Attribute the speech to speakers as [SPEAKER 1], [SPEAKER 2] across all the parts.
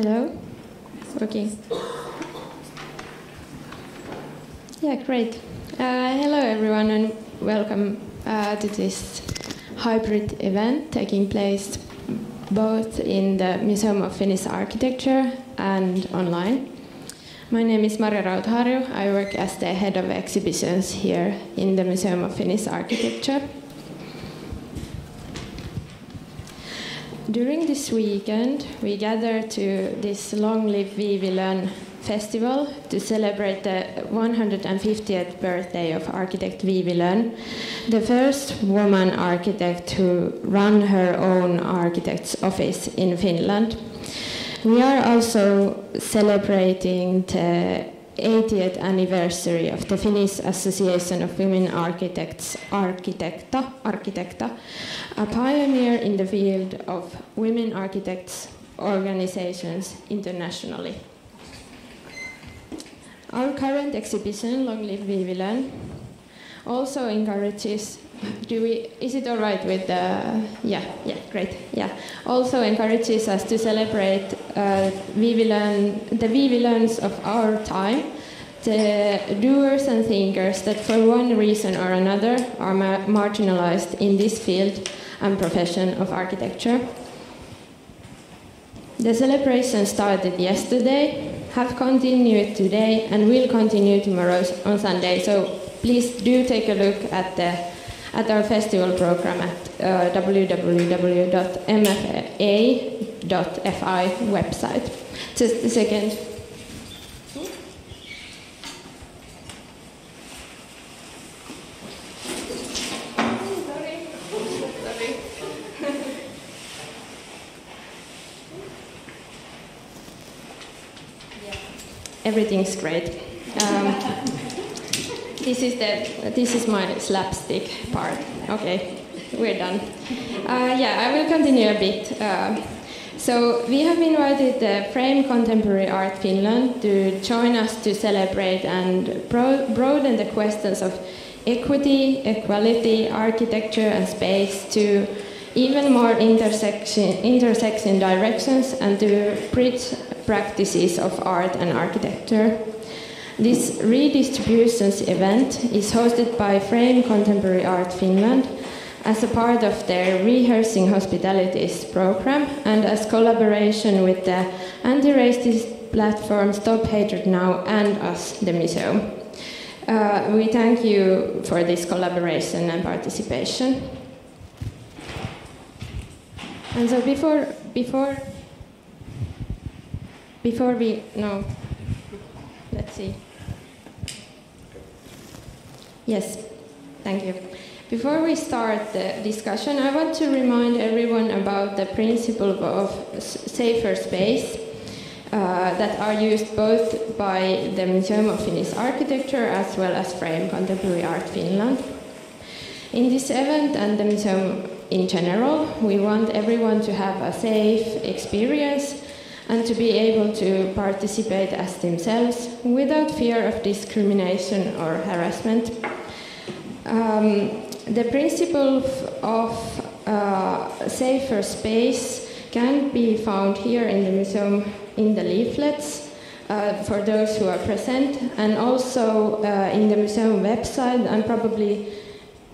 [SPEAKER 1] Hello? Working. Yeah, great. Uh, hello, everyone, and welcome uh, to this hybrid event taking place both in the Museum of Finnish Architecture and online. My name is Marja Rautaharju. I work as the head of exhibitions here in the Museum of Finnish Architecture. During this weekend, we gathered to this Long Live Wivi festival to celebrate the 150th birthday of architect Wivi the first woman architect who ran her own architect's office in Finland. We are also celebrating the 80th anniversary of the Finnish Association of Women Architects, Architecta, Architecta, a pioneer in the field of women architects organizations internationally. Our current exhibition, Long Live Wivi Lönn, also encourages do we is it all right with the yeah yeah great yeah. Also encourages us to celebrate uh, the Wivi Lönns of our time. The doers and thinkers that for one reason or another are ma marginalized in this field and profession of architecture. The celebration started yesterday have continued today and will continue tomorrow on sunday. So please do take a look at the at our festival program at uh, www.mfa.fi website. Just a second. Everything's great. Um, this is the this is my slapstick part. Okay, we're done. Uh, yeah, I will continue a bit. Uh, so we have invited the Frame Contemporary Art Finland to join us to celebrate and bro broaden the questions of equity, equality, architecture, and space to even more intersection, intersection directions and to bridge practices of art and architecture. This redistributions event is hosted by Frame Contemporary Art Finland as a part of their Rehearsing Hospitalities program and as collaboration with the anti-racist platform Stop Hatred Now and us, the museum. Uh, we thank you for this collaboration and participation. And so before, before, before we, no, let's see. Yes, thank you. Before we start the discussion, I want to remind everyone about the principle of safer space uh, that are used both by the Museum of Finnish Architecture as well as Frame Contemporary Art Finland. In this event and the museum in general, we want everyone to have a safe experience and to be able to participate as themselves without fear of discrimination or harassment. Um, the principle of uh, safer space can be found here in the museum in the leaflets uh, for those who are present and also uh, in the museum website and probably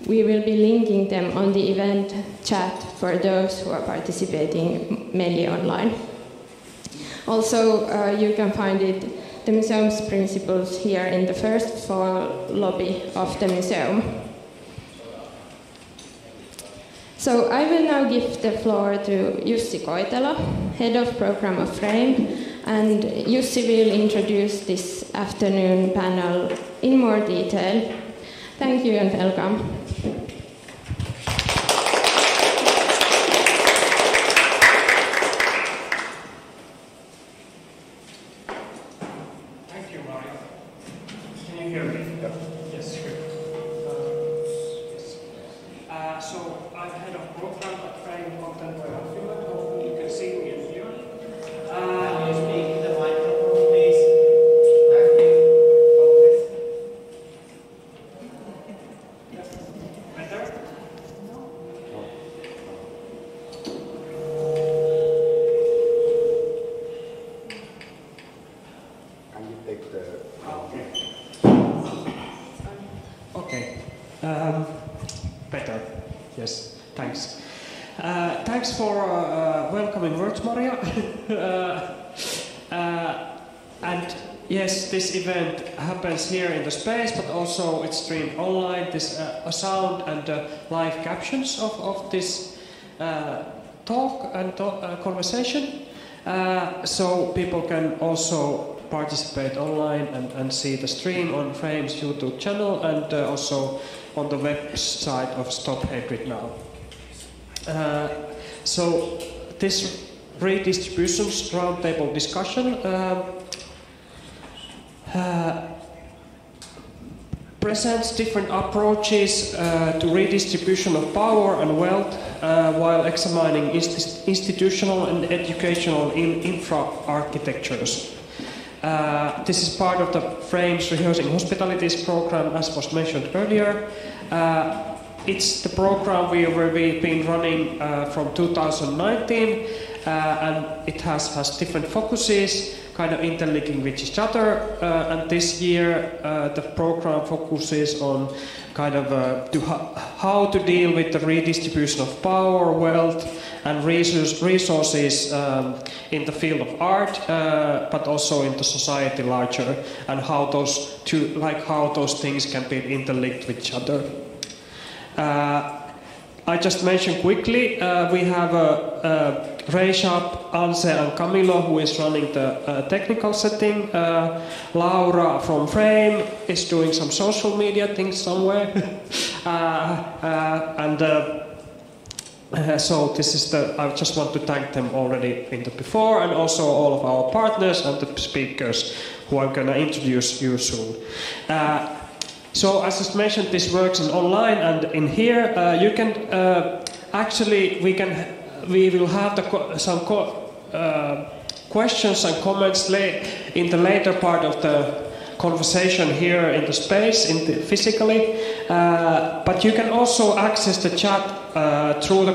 [SPEAKER 1] we will be linking them on the event chat for those who are participating mainly online. Also, uh, you can find it, the museum's principles here in the first floor lobby of the museum. So I will now give the floor to Jussi Koitela, Head of Program of Frame, and Jussi will introduce this afternoon panel in more detail. Thank you and welcome.
[SPEAKER 2] Here in the space, but also it's streamed online. This uh, sound and live captions of, of this talk and to conversation. so people can also participate online and, and see the stream on Frame's YouTube channel and uh, also on the website of Stop Hatred Now. Uh, so this redistributions roundtable discussion uh, uh, presents different approaches uh, to redistribution of power and wealth uh, while examining institutional and educational in infra architectures. Uh, this is part of the Frames Rehearsing Hospitalities program, as was mentioned earlier. Uh, it's the program we, we've been running uh, from 2019, uh, and it has, has different focuses, kind of interlinking with each other. Uh, and this year, uh, the program focuses on kind of uh, to how to deal with the redistribution of power, wealth, and resource, resources um, in the field of art, uh, but also in the society larger, and how those two, like how those things can be interlinked with each other. Uh, I just mentioned quickly, uh, we have uh, Reshab, Anse, and Camilo who is running the uh, technical setting. Uh, Laura from Frame is doing some social media things somewhere. uh, uh, and uh, so this is the. I just want to thank them already in the before, and also all of our partners and the speakers who I'm going to introduce you soon. Uh, so as I mentioned, this works in online and in here. Uh, you can uh, actually we can we will have the, some uh, questions and comments in the later part of the conversation here in the space, in the, physically. Uh, but you can also access the chat uh, through the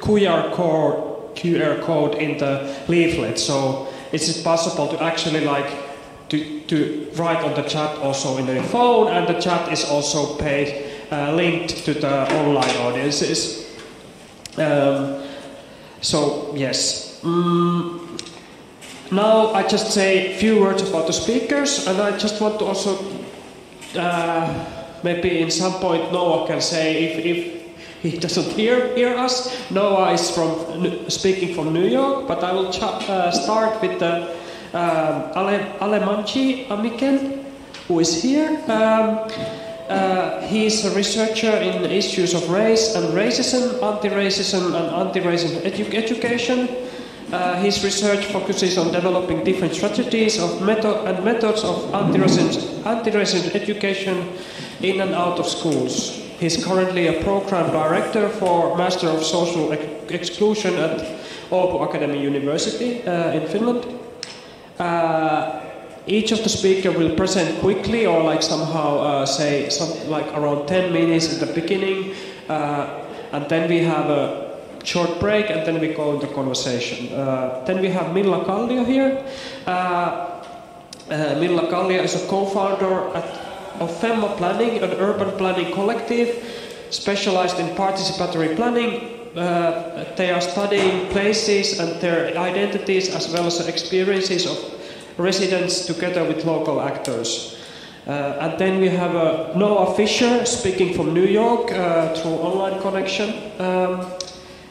[SPEAKER 2] QR code, QR code in the leaflet. So it's possible to actually like to, to write on the chat also in the phone, and the chat is also paid, uh, linked to the online audiences. Um, so yes. Mm, now I just say a few words about the speakers, and I just want to also uh, maybe in some point Noah can say if, if he doesn't hear hear us. Noah is from speaking from New York, but I will uh, start with the um, Ale, Alemanji Aminkeng, who is here. Um, uh, he is a researcher in issues of race and racism, anti-racism and anti-racism edu education. Uh, his research focuses on developing different strategies of and methods of anti-racism, anti-racism education in and out of schools. He's currently a program director for Master of Social Ex Exclusion at Åbo Akademi University uh, in Finland. Uh, each of the speaker will present quickly or like somehow uh, say some, like around 10 minutes at the beginning uh, and then we have a short break and then we go into conversation. Uh, then we have Milla Kallio here. Uh, uh, Milla Kallio is a co-founder of Femma Planning, an urban planning collective specialized in participatory planning. Uh, they are studying places and their identities as well as experiences of residents together with local actors. Uh, and then we have uh, Noah Fisher speaking from New York uh, through online connection. Um,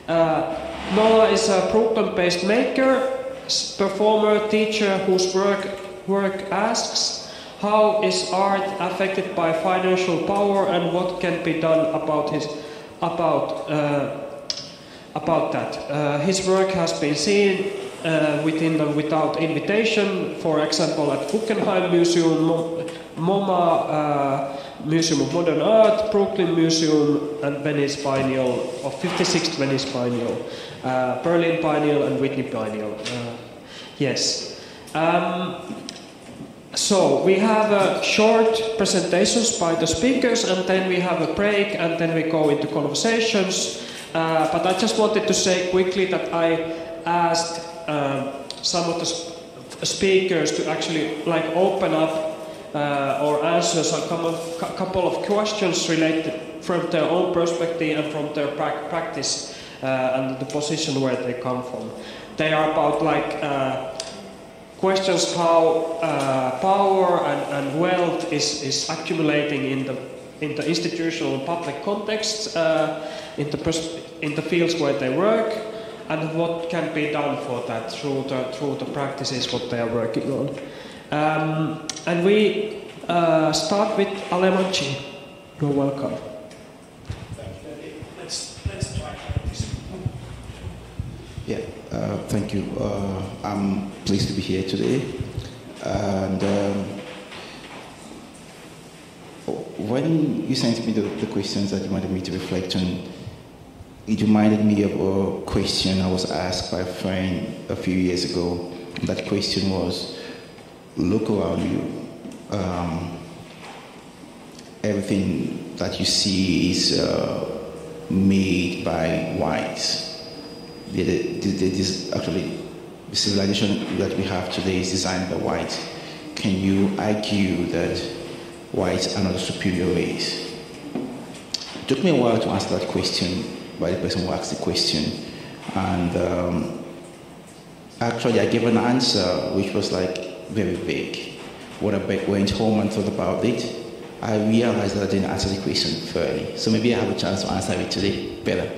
[SPEAKER 2] uh, Noah is a Brooklyn-based maker, performer, teacher whose work, work asks how is art affected by financial power and what can be done about his about uh, about that. Uh, his work has been seen uh, within and without invitation, for example, at Guggenheim Museum, MoMA uh, Museum of Modern Art, Brooklyn Museum, and Venice Biennial, of 56th Venice Biennial, uh, Berlin Biennial, and Whitney Biennial. Uh, yes. Um, so we have uh, short presentations by the speakers, and then we have a break, and then we go into conversations. Uh, but I just wanted to say quickly that I asked um, some of the sp speakers to actually like open up uh, or answer a couple of questions related from their own perspective and from their pra- practice uh, and the position where they come from. They are about like uh, questions how uh, power and, and wealth is, is accumulating in the in the institutional and public context, uh, in, the in the fields where they work, and what can be done for that through the, through the practices what they are working on. Um, and we uh, start with Alemanji. You're welcome. Thank you.
[SPEAKER 3] Let's, let's try this.
[SPEAKER 4] Yeah, uh, thank you. Uh, I'm pleased to be here today. And um, when you sent me the, the, questions that you wanted me to reflect on, it reminded me of a question I was asked by a friend a few years ago. That question was look around you. Um, everything that you see is uh, made by whites. This actually, the civilization that we have today is designed by whites. Can you argue that whites are not a superior race? It took me a while to answer that question by the person who asked the question. And um, actually, I gave an answer which was like very vague. When I went home and thought about it, I realized that I didn't answer the question fairly. So maybe I have a chance to answer it today better.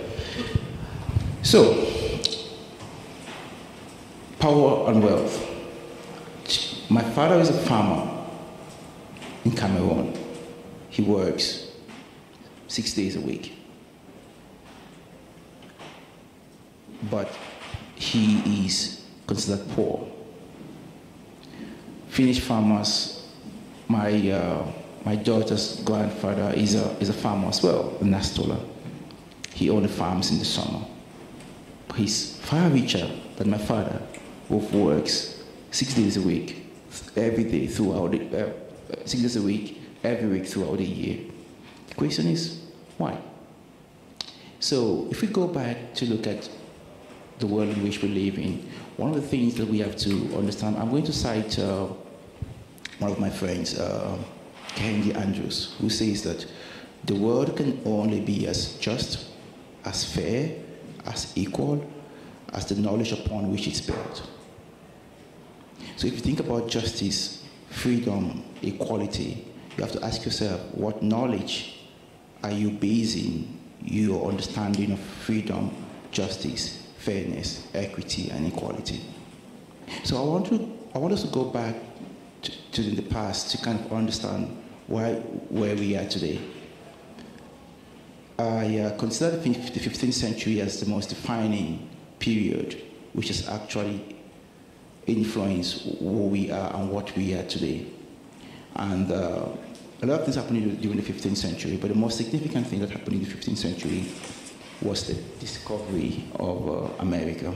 [SPEAKER 4] So, power and wealth. My father is a farmer in Cameroon. He works six days a week. But he is considered poor. Finnish farmers, my, uh, my daughter's grandfather is a, is a farmer as well, a Nastola. He only farms in the summer. He's far richer than my father, who works six days a week, every day throughout the, uh, six days a week, every week throughout the year. The question is, why? So, if we go back to look at the world in which we live in, one of the things that we have to understand, I'm going to cite uh, one of my friends, uh, Andrews, who says that the world can only be as just, as fair, as equal as the knowledge upon which it's built. So if you think about justice, freedom, equality, you have to ask yourself what knowledge are you basing your understanding of freedom, justice, fairness, equity, and equality? So I want to I want us to go back to, to the past to kind of understand why where we are today. I uh, consider the 15th century as the most defining period, which has actually influenced who we are and what we are today. And uh, a lot of things happened during the 15th century, but the most significant thing that happened in the 15th century was the discovery of uh, America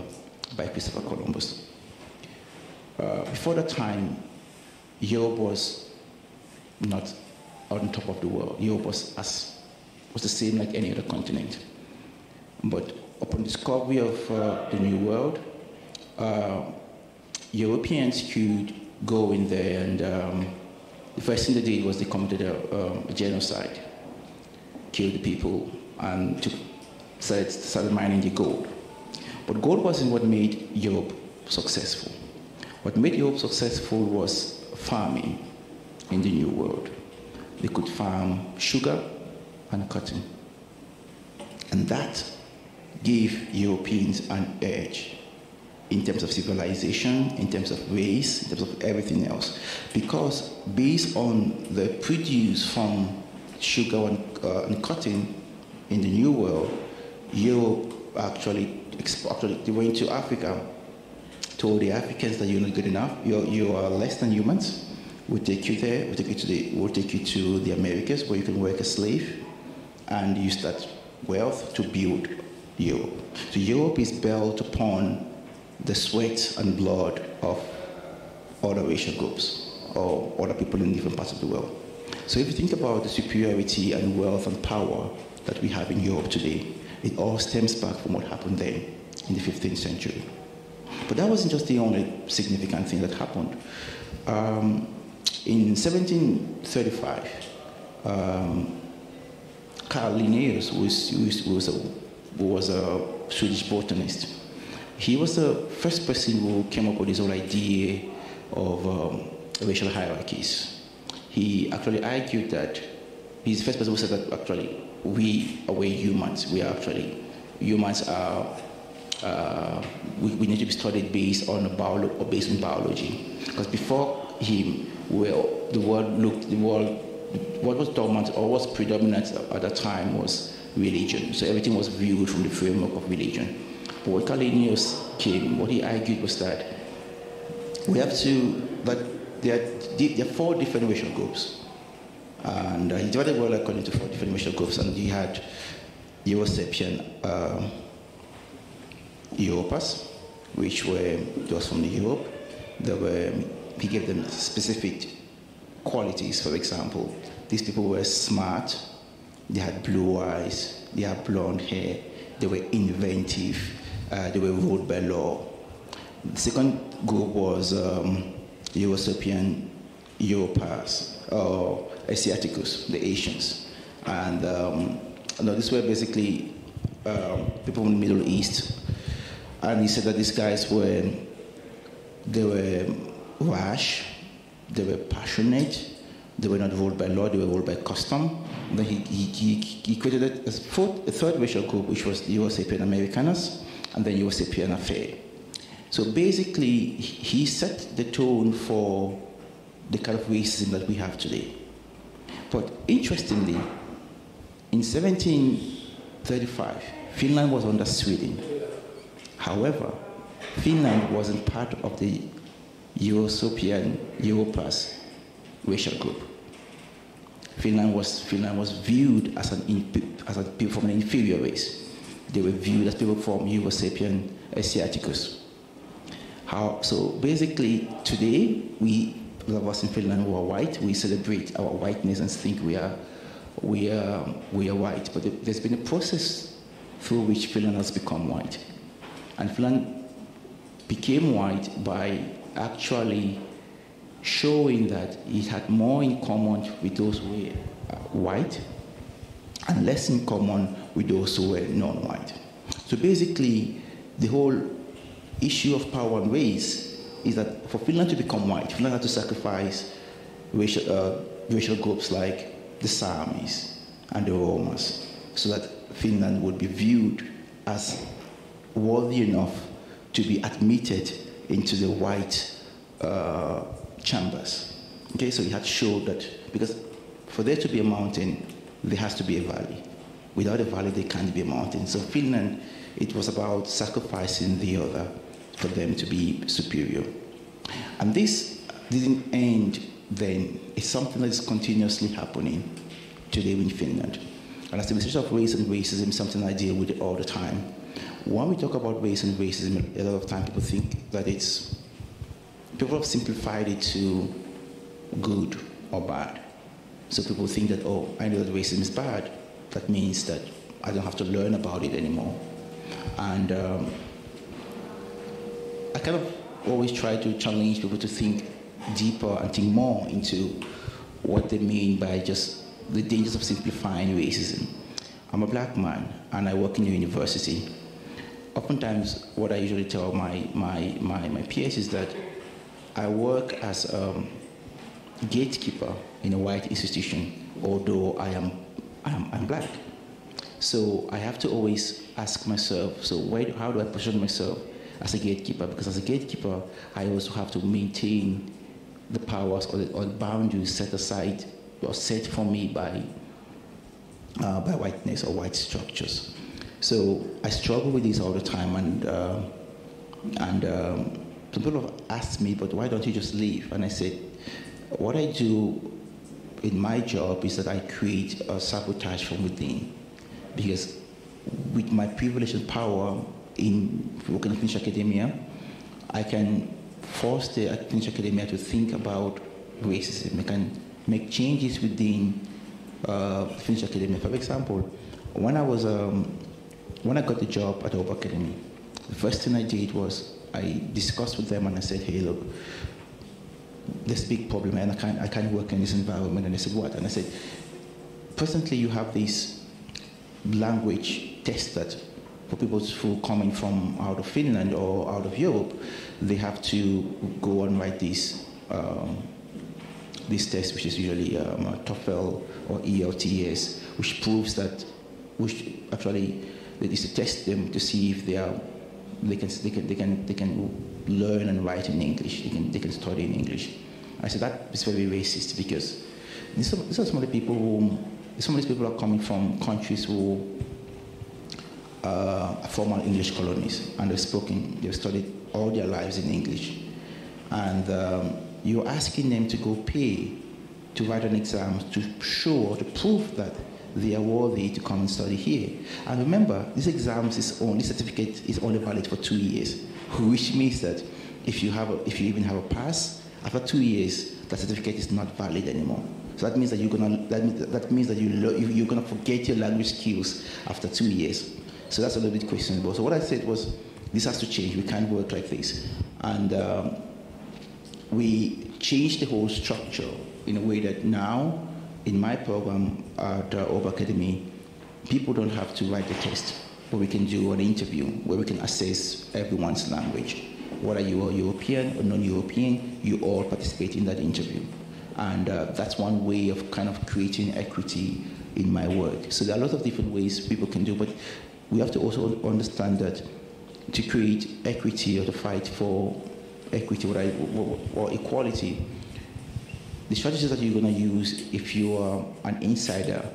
[SPEAKER 4] by Christopher Columbus. Uh, before that time, Europe was not on top of the world. Europe was, as, was the same like any other continent. But upon discovery of uh, the New World, uh, Europeans could go in there and um, the first thing they did was they committed a, um, a genocide, killed the people, and took, started, mining the gold. But gold wasn't what made Europe successful. What made Europe successful was farming in the New World. They could farm sugar and cotton. And that gave Europeans an edge in terms of civilization, in terms of race, in terms of everything else. Because based on the produce from sugar and, uh, and cotton in the New World, Europe actually, actually went to Africa, told the Africans that you're not good enough, you're, you are less than humans. We'll take you there, we'll take you, to the, we'll take you to the Americas where you can work as slave and use that wealth to build Europe. So Europe is built upon the sweat and blood of other racial groups or other people in different parts of the world. So if you think about the superiority and wealth and power that we have in Europe today, it all stems back from what happened then in the 15th century. But that wasn't just the only significant thing that happened. Um, in 1735, um, Carl Linnaeus was, was, a, was a Swedish botanist. He was the first person who came up with this whole idea of um, racial hierarchies. He actually argued that he's the first person who said that actually we are we humans. We are actually humans are uh, we, we, need to be studied based on bio, or based on biology. Because before him, well, the world looked the world what was dominant or was predominant at that time was religion. So everything was viewed from the framework of religion. But what Carl came, what he argued was that we have to, that there are, there are four different racial groups. And uh, he divided the world according to four different racial groups. And he had Euro sapien uh, Europas, which were those from Europe. There were, he gave them specific qualities, for example. These people were smart, they had blue eyes, they had blonde hair, they were inventive, uh, they were ruled by law. The second group was um, European Europas, or Asiaticus, the Asians. And um, no, these were basically um, people from the Middle East. And he said that these guys were, they were rash, they were passionate. They were not ruled by law, they were ruled by custom. then he, he, he, created a, fourth, a third racial group, which was the Euro sapien Americanus, and then Euro sapien Affair. So basically, he set the tone for the kind of racism that we have today. But interestingly, in 1735, Finland was under Sweden. However, Finland wasn't part of the European Europas racial group. Finland was, Finland was viewed as, an, as a people from an inferior race. They were viewed as people from Euro sapien Asiaticus. How, so basically, today, we, of us in Finland who are white, we celebrate our whiteness and think we are, we are, we are white. But there's been a process through which Finland has become white. And Finland became white by actually showing that it had more in common with those who were uh, white and less in common with those who were non-white. So basically, the whole issue of power and race is that for Finland to become white, Finland had to sacrifice racial, uh, racial groups like the Samis and the Romas so that Finland would be viewed as worthy enough to be admitted into the white uh, chambers. Okay, so he had showed that because for there to be a mountain, there has to be a valley. Without a valley, there can't be a mountain. So Finland, it was about sacrificing the other for them to be superior. And this didn't end then. It's something that is continuously happening today in Finland. And as the research of race and racism, something I deal with all the time. When we talk about race and racism, a lot of time people think that it's people have simplified it to good or bad. So people think that, oh, I know that racism is bad. That means that I don't have to learn about it anymore. And um, I kind of always try to challenge people to think deeper and think more into what they mean by just the dangers of simplifying racism. I'm a black man and I work in a university. Oftentimes, what I usually tell my, my, my, my peers is that I work as a gatekeeper in a white institution, although I am, I am I'm black. So I have to always ask myself, so why, how do I position myself as a gatekeeper? Because as a gatekeeper, I also have to maintain the powers or the, or the boundaries set aside or set for me by, uh, by whiteness or white structures. So I struggle with this all the time, and, uh, and um, some people have asked me, but why don't you just leave? And I said, what I do in my job is that I create a sabotage from within. Because with my privilege and power in working at Finnish academia, I can force the Finnish academia to think about racism. I can make changes within uh, Finnish academia. For example, when I was um, when I got the job at Åbo Akademi, the first thing I did was I discussed with them and I said, hey, look, a big problem and I can't, I can't work in this environment. And they said, what? And I said, presently you have this language test that for people who coming from out of Finland or out of Europe, they have to go and write this um, this test, which is usually um, TOEFL or IELTS, which proves that, which actually that is to test them to see if they are they can they can they can they can learn and write in English. They can they can study in English. I said that is very racist because these these are some of the people who some of these people are coming from countries who uh, former English colonies, and they've spoken, they've studied all their lives in English. And um, you're asking them to go pay to write an exam to show or to prove that they are worthy to come and study here. And remember, this exam is only certificate is only valid for two years, which means that if you have a, if you even have a pass after two years, that certificate is not valid anymore. So that means that you're gonna that means that, you, you're gonna forget your language skills after two years. So that's a little bit questionable. So what I said was, this has to change. We can't work like this. And um, we changed the whole structure in a way that now, in my program at uh, Åbo Akademi, people don't have to write the test, but we can do an interview where we can assess everyone's language. Whether you are European or non-European, you all participate in that interview. And uh, that's one way of kind of creating equity in my work. So there are a lot of different ways people can do, but we have to also understand that to create equity or to fight for equity or, equality, the strategies that you're going to use if you are an insider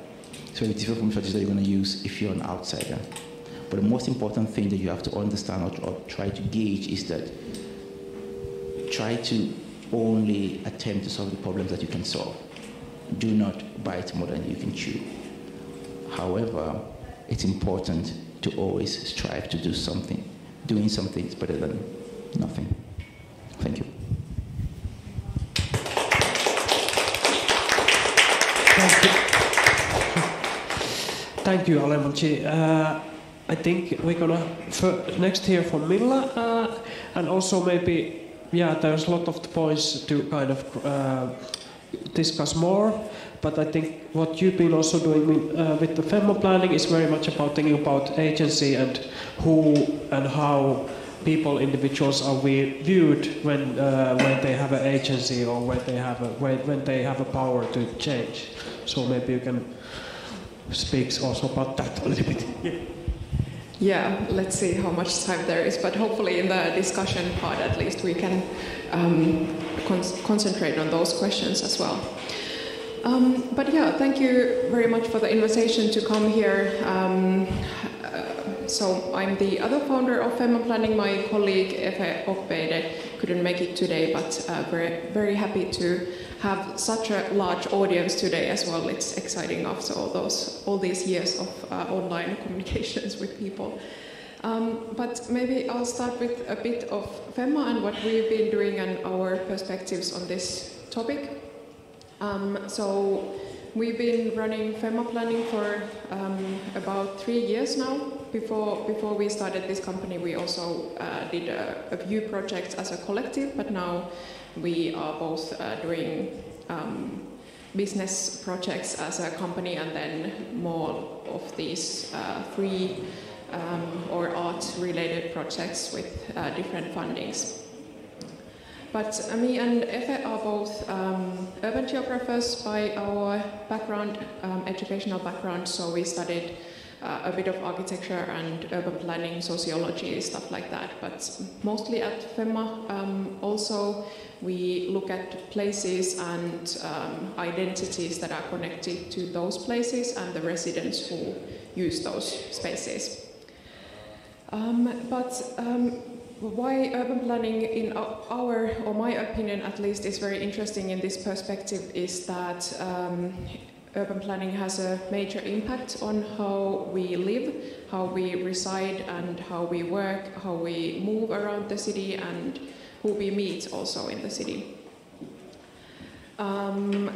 [SPEAKER 4] is very different from strategies that you're going to use if you're an outsider. But the most important thing that you have to understand or, or try to gauge is that try to only attempt to solve the problems that you can solve. Do not bite more than you can chew. However, it's important to always strive to do something. Doing something is better than nothing. Thank you.
[SPEAKER 2] Thank you, Thank you. Uh, I think we're gonna next hear from Milla, uh, and also maybe, yeah, there's a lot of points to kind of uh, discuss more. But I think what you've been also doing uh, with the FEMMA planning is very much about thinking about agency and who and how people, individuals are viewed when uh, when they have an agency or when they have a when, when they have a power to change. So maybe you can speak also about that a little bit.
[SPEAKER 5] Yeah. Yeah, let's see how much time there is, but hopefully in the discussion part at least we can um, con concentrate on those questions as well. Um, but yeah, thank you very much for the invitation to come here. Um, uh, so I'm the other founder of FEMMA Planning. My colleague Efe Okbeide couldn't make it today, but uh, very, very happy to have such a large audience today as well. It's exciting after all those all these years of uh, online communications with people. Um, but maybe I'll start with a bit of FEMMA and what we've been doing and our perspectives on this topic. Um, so we've been running FEMMA planning for um, about three years now. Before, before we started this company, we also uh, did a, a, few projects as a collective, but now we are both uh, doing um, business projects as a company and then more of these uh, free um, or art-related projects with uh, different fundings. But uh, me and Efe are both um, urban geographers by our background, um, educational background, so we studied uh, a bit of architecture and urban planning, sociology, stuff like that. But mostly at FEMMA, um, also we look at places and um, identities that are connected to those places and the residents who use those spaces. Um, but um, why urban planning, in our, or my opinion at least, is very interesting in this perspective is that um, urban planning has a major impact on how we live, how we reside, and how we work, how we move around the city, and who we meet also in the city. Um,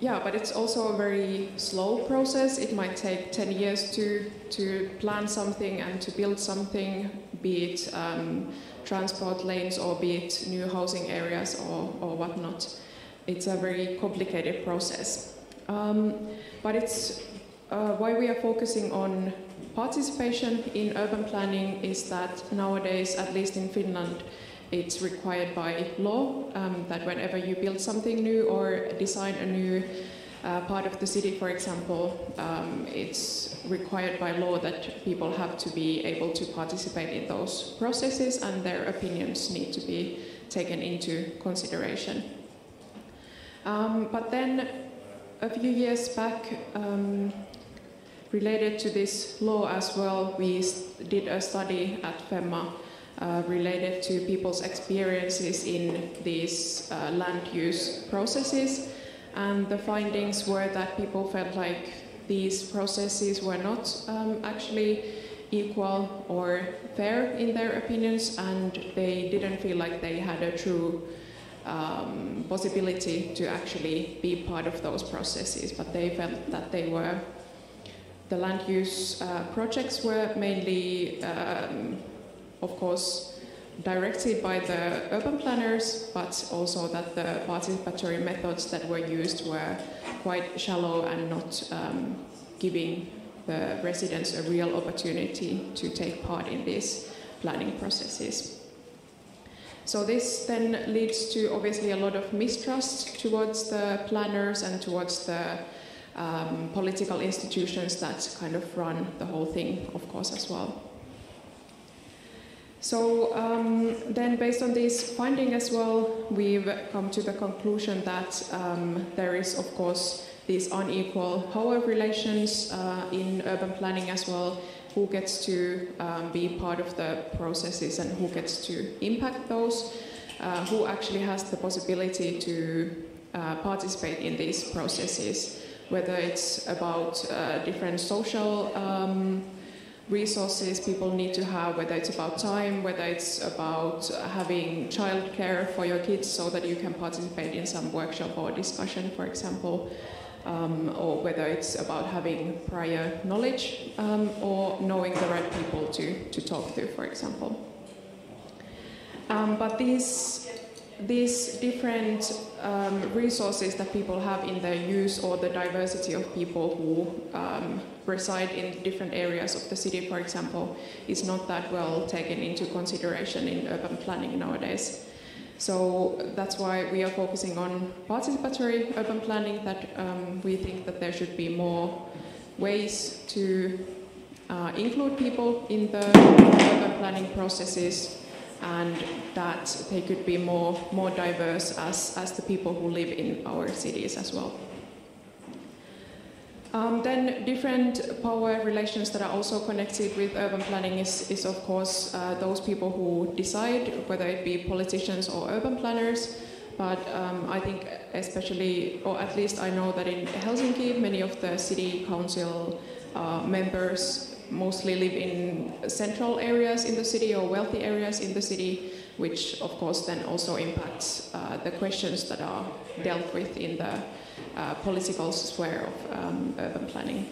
[SPEAKER 5] yeah, but it's also a very slow process. It might take 10 years to, to plan something and to build something, be it um, transport lanes or be it new housing areas or, or whatnot. It's a very complicated process. Um, but it's uh, why we are focusing on participation in urban planning is that nowadays, at least in Finland, it's required by law um, that whenever you build something new or design a new uh, part of the city, for example, um, it's required by law that people have to be able to participate in those processes and their opinions need to be taken into consideration. Um, but then a few years back, um, related to this law as well, we did a study at FEMMA uh, related to people's experiences in these uh, land use processes. And the findings were that people felt like these processes were not um, actually equal or fair in their opinions, and they didn't feel like they had a true um, possibility to actually be part of those processes, but they felt that they were. The land use uh, projects were mainly, um, of course, directed by the urban planners, but also that the participatory methods that were used were quite shallow and not um, giving the residents a real opportunity to take part in these planning processes. So this then leads to obviously a lot of mistrust towards the planners and towards the um, political institutions that kind of run the whole thing, of course, as well. So um, then, based on this finding as well, we've come to the conclusion that um, there is, of course, these unequal power relations uh, in urban planning as well. Who gets to um, be part of the processes and who gets to impact those? Uh, who actually has the possibility to uh, participate in these processes? Whether it's about uh, different social um, resources people need to have, whether it's about time, whether it's about having childcare for your kids so that you can participate in some workshop or discussion, for example, um, or whether it's about having prior knowledge um, or knowing the right people to, to talk to, for example. Um, but these these different um, resources that people have in their use or the diversity of people who um, reside in different areas of the city, for example, is not that well taken into consideration in urban planning nowadays. So that's why we are focusing on participatory urban planning, that um, we think that there should be more ways to uh, include people in the urban planning processes and that they could be more, more diverse as, as the people who live in our cities as well. Um, then different power relations that are also connected with urban planning is, is of course uh, those people who decide, whether it be politicians or urban planners. But um, I think especially, or at least I know that in Helsinki, many of the city council uh, members mostly live in central areas in the city or wealthy areas in the city, which of course then also impacts uh, the questions that are dealt with in the uh, political sphere of um, urban planning.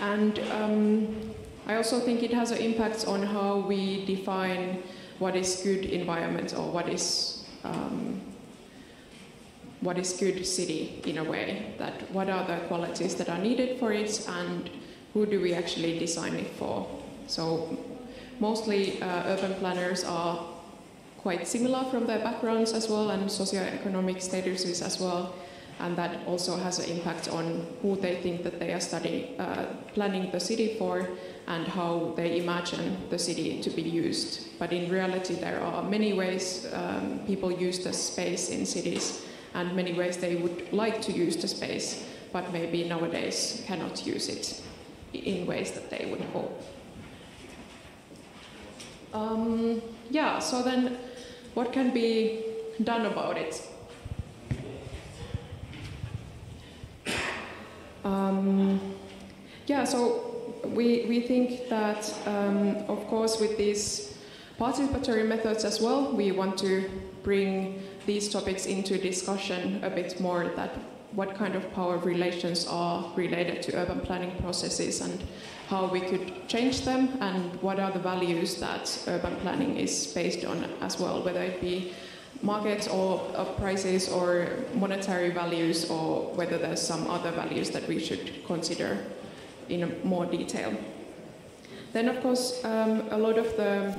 [SPEAKER 5] And um, I also think it has an impact on how we define what is good environment or what is um, what is good city in a way. That what are the qualities that are needed for it and who do we actually design it for? So mostly uh, urban planners are quite similar from their backgrounds as well and socioeconomic statuses as well. And that also has an impact on who they think that they are studying, uh, planning the city for and how they imagine the city to be used. But in reality, there are many ways um, people use the space in cities and many ways they would like to use the space, but maybe nowadays cannot use it in ways that they would hope. Um, yeah, so then what can be done about it? Um, yeah, so we, we think that, um, of course, with these participatory methods as well, we want to bring these topics into discussion a bit more that what kind of power relations are related to urban planning processes and how we could change them and what are the values that urban planning is based on as well, whether it be markets or prices or monetary values or whether there's some other values that we should consider in more detail. Then, of course, um, a lot of the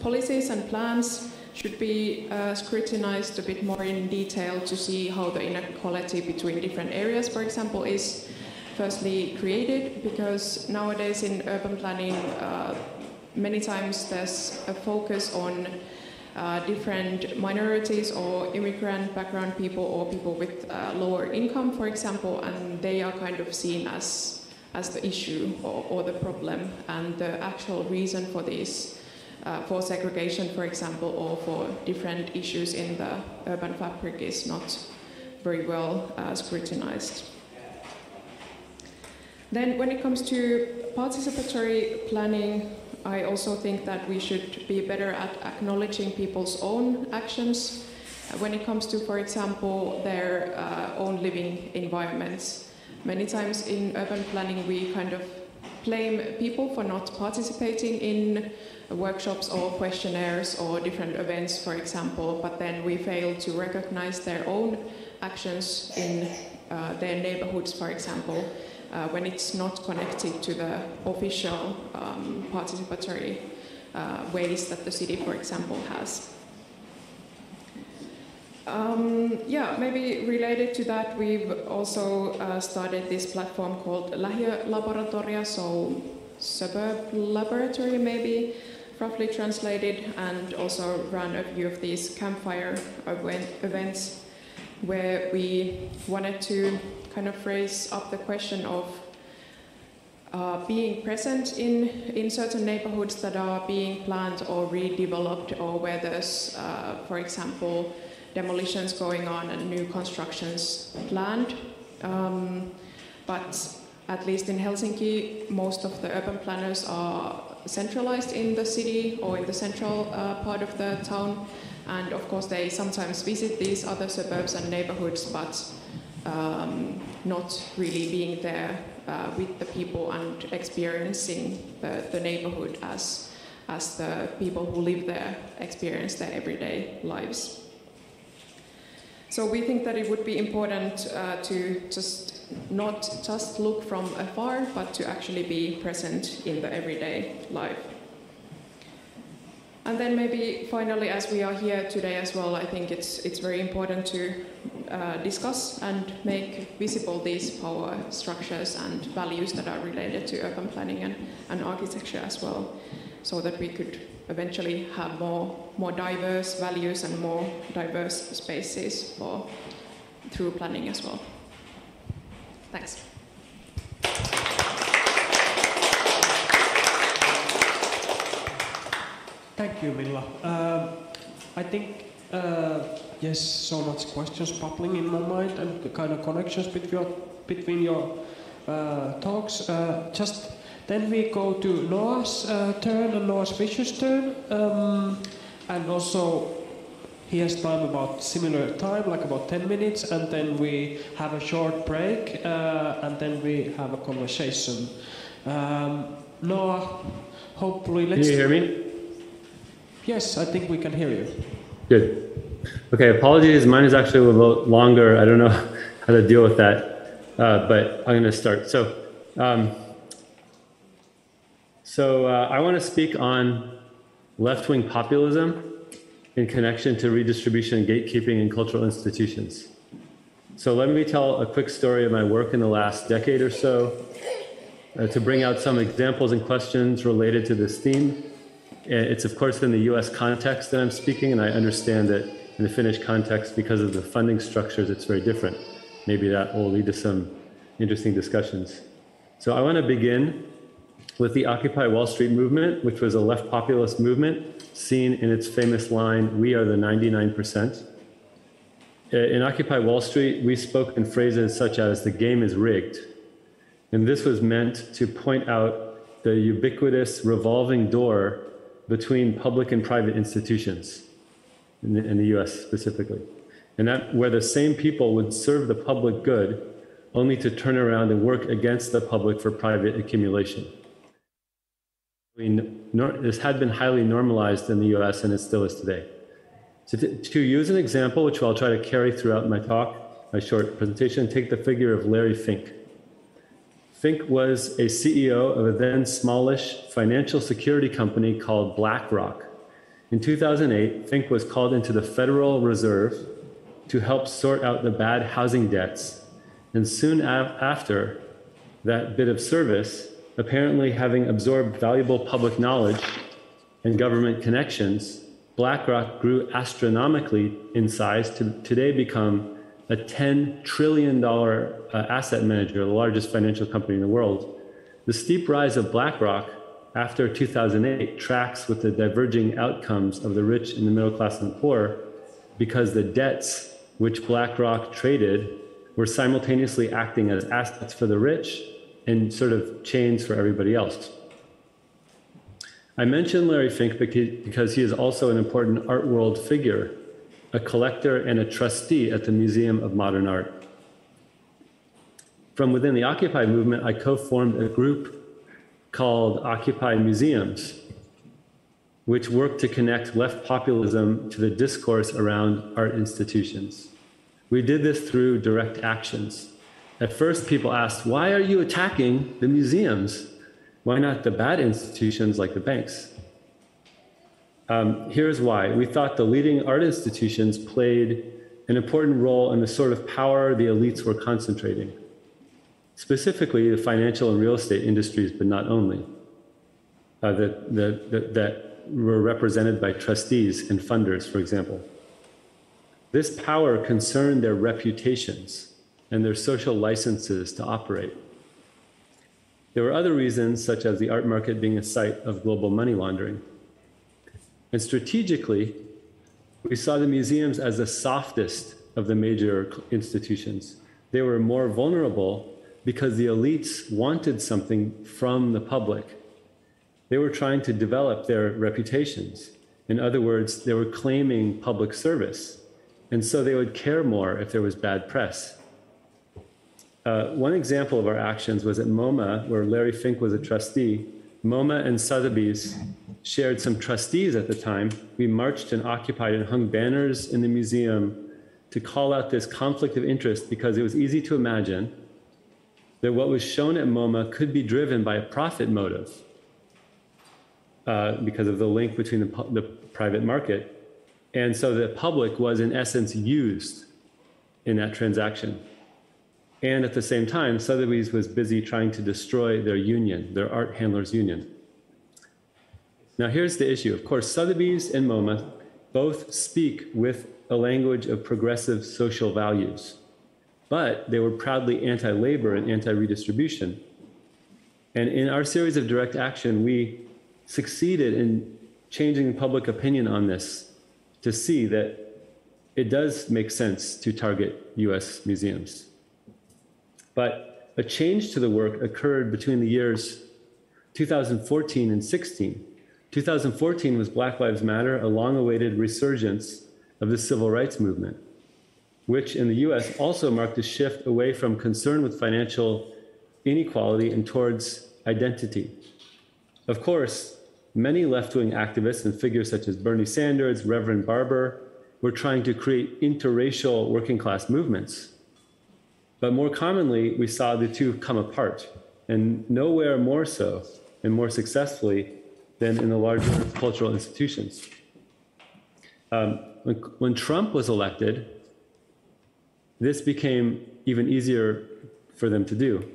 [SPEAKER 5] policies and plans should be uh, scrutinized a bit more in detail to see how the inequality between different areas, for example, is firstly created because nowadays in urban planning, uh, many times there's a focus on uh, different minorities or immigrant background people or people with uh, lower income, for example, and they are kind of seen as, as the issue or, or the problem. And the actual reason for this, uh, for segregation, for example, or for different issues in the urban fabric is not very well uh, scrutinized. Then, when it comes to participatory planning, I also think that we should be better at acknowledging people's own actions when it comes to, for example, their uh, own living environments. Many times in urban planning, we kind of blame people for not participating in workshops or questionnaires or different events, for example, but then we fail to recognize their own actions in uh, their neighborhoods, for example uh, when it's not connected to the official um, participatory uh, ways that the city, for example, has. Um, yeah, maybe related to that, we've also uh, started this platform called Lähiölaboratoria, so suburb laboratory, maybe roughly translated, and also run a few of these campfire event, events where we wanted to kind of raise up the question of uh, being present in, in certain neighborhoods that are being planned or redeveloped, or where there's, uh, for example, demolitions going on and new constructions planned. Um, but at least in Helsinki, most of the urban planners are centralized in the city or in the central uh, part of the town. And of course, they sometimes visit these other suburbs and neighborhoods, but um, not really being there uh, with the people and experiencing the, the neighborhood as, as the people who live there experience their everyday lives. So we think that it would be important uh, to just not just look from afar, but to actually be present in the everyday life. And then maybe finally, as we are here today as well, I think it's it's very important to uh, discuss and make visible these power structures and values that are related to urban planning and, and architecture as well, so that we could eventually have more more diverse values and more diverse spaces for through planning as well. Thanks.
[SPEAKER 2] Thank you, Milla. Uh, I think, uh, yes, so much questions popping in my mind and the kind of connections between your, between your uh, talks. Uh, just then we go to Noah's uh, turn and Noah's Fischer's turn. Um, and also he has time about similar time, like about 10 minutes, and then we have a short break, uh, and then we have a conversation. Um, Noah, hopefully let's...
[SPEAKER 6] Can you hear me?
[SPEAKER 2] Yes, I think we can hear you.
[SPEAKER 6] Good. Okay, apologies. Mine is actually a little longer. I don't know how to deal with that, uh, but I'm going to start. So, um, so uh, I want to speak on left-wing populism in connection to redistribution, gatekeeping, and cultural institutions. So let me tell a quick story of my work in the last decade or so uh, to bring out some examples and questions related to this theme it's of course in the US context that I'm speaking, and I understand that in the Finnish context, because of the funding structures, it's very different. Maybe that will lead to some interesting discussions. So I want to begin with the Occupy Wall Street movement, which was a left populist movement seen in its famous line, We are the 99%. Uh, in Occupy Wall Street, we spoke in phrases such as, the game is rigged. And this was meant to point out the ubiquitous revolving door between public and private institutions in the, in the US specifically. And that where the same people would serve the public good only to turn around and work against the public for private accumulation. This had been highly normalized in the US and it still is today. To, to use an example, which I'll try to carry throughout my talk, my short presentation, take the figure of Larry Fink. Fink was a CEO of a then smallish financial security company called BlackRock. In 2008, Fink was called into the Federal Reserve to help sort out the bad housing debts. And soon after that bit of service, apparently having absorbed valuable public knowledge and government connections, BlackRock grew astronomically in size to today become a $10 trillion uh, asset manager, the largest financial company in the world. The steep rise of BlackRock after 2008 tracks with the diverging outcomes of the rich and the middle class and the poor because the debts which BlackRock traded were simultaneously acting as assets for the rich and sort of chains for everybody else. I mention Larry Fink because he is also an important art world figure, a collector and a trustee at the Museum of Modern Art. From within the Occupy movement, I co formed a group called Occupy Museums, which worked to connect left populism to the discourse around art institutions. We did this through direct actions. At first, people asked, Why are you attacking the museums? Why not the bad institutions like the banks? Um, here's why. We thought the leading art institutions played an important role in the sort of power the elites were concentrating, specifically the financial and real estate industries, but not only, uh, that, that, that, that were represented by trustees and funders, for example. This power concerned their reputations and their social licenses to operate. There were other reasons, such as the art market being a site of global money laundering. And strategically, we saw the museums as the softest of the major institutions. They were more vulnerable because the elites wanted something from the public. They were trying to develop their reputations. In other words, they were claiming public service. And so they would care more if there was bad press. Uh, one example of our actions was at MoMA, where Larry Fink was a trustee. MoMA and Sotheby's shared some trustees at the time. We marched and occupied and hung banners in the museum to call out this conflict of interest because it was easy to imagine that what was shown at MoMA could be driven by a profit motive uh, because of the link between the, the private market. And so the public was, in essence, used in that transaction. And at the same time, Sotheby's was busy trying to destroy their union, their art handlers union. Now, here's the issue. Of course, Sotheby's and MoMA both speak with a language of progressive social values, but they were proudly anti labor and anti redistribution. And in our series of direct action, we succeeded in changing public opinion on this to see that it does make sense to target US museums. But a change to the work occurred between the years 2014 and 16. 2014 was Black Lives Matter, a long awaited resurgence of the civil rights movement, which in the US also marked a shift away from concern with financial inequality and towards identity. Of course, many left wing activists and figures such as Bernie Sanders, Reverend Barber, were trying to create interracial working class movements but more commonly, we saw the two come apart, and nowhere more so and more successfully than in the larger cultural institutions. Um, when, when Trump was elected, this became even easier for them to do.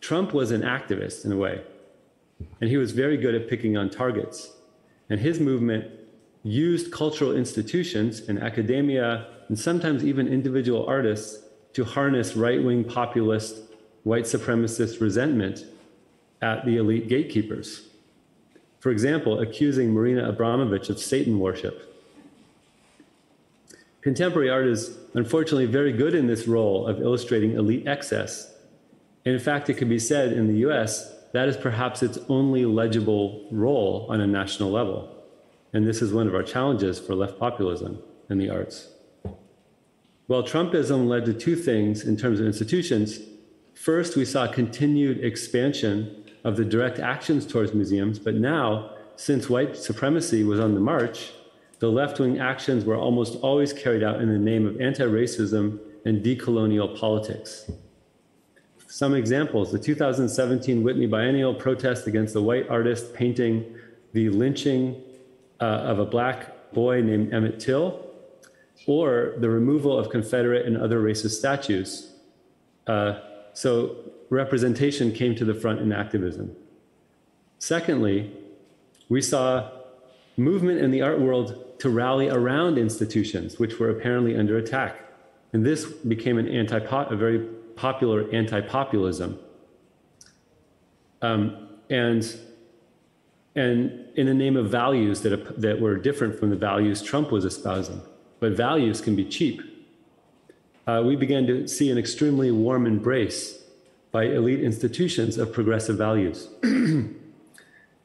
[SPEAKER 6] Trump was an activist in a way, and he was very good at picking on targets. And his movement used cultural institutions and academia, and sometimes even individual artists to harness right wing populist, white supremacist resentment at the elite gatekeepers. For example, accusing Marina Abramović of Satan worship. Contemporary art is unfortunately very good in this role of illustrating elite excess. In fact, it could be said in the US that is perhaps its only legible role on a national level. And this is one of our challenges for left populism in the arts. Well, Trumpism led to two things in terms of institutions. First, we saw continued expansion of the direct actions towards museums, but now, since white supremacy was on the march, the left wing actions were almost always carried out in the name of anti racism and decolonial politics. Some examples the 2017 Whitney Biennial protest against the white artist painting the lynching uh, of a black boy named Emmett Till, or the removal of Confederate and other racist statues. Uh, so representation came to the front in activism. Secondly, we saw movement in the art world to rally around institutions which were apparently under attack. And this became an anti a very popular anti-populism. Um, and and in the name of values that, that were different from the values Trump was espousing. But values can be cheap. Uh, we began to see an extremely warm embrace by elite institutions of progressive values.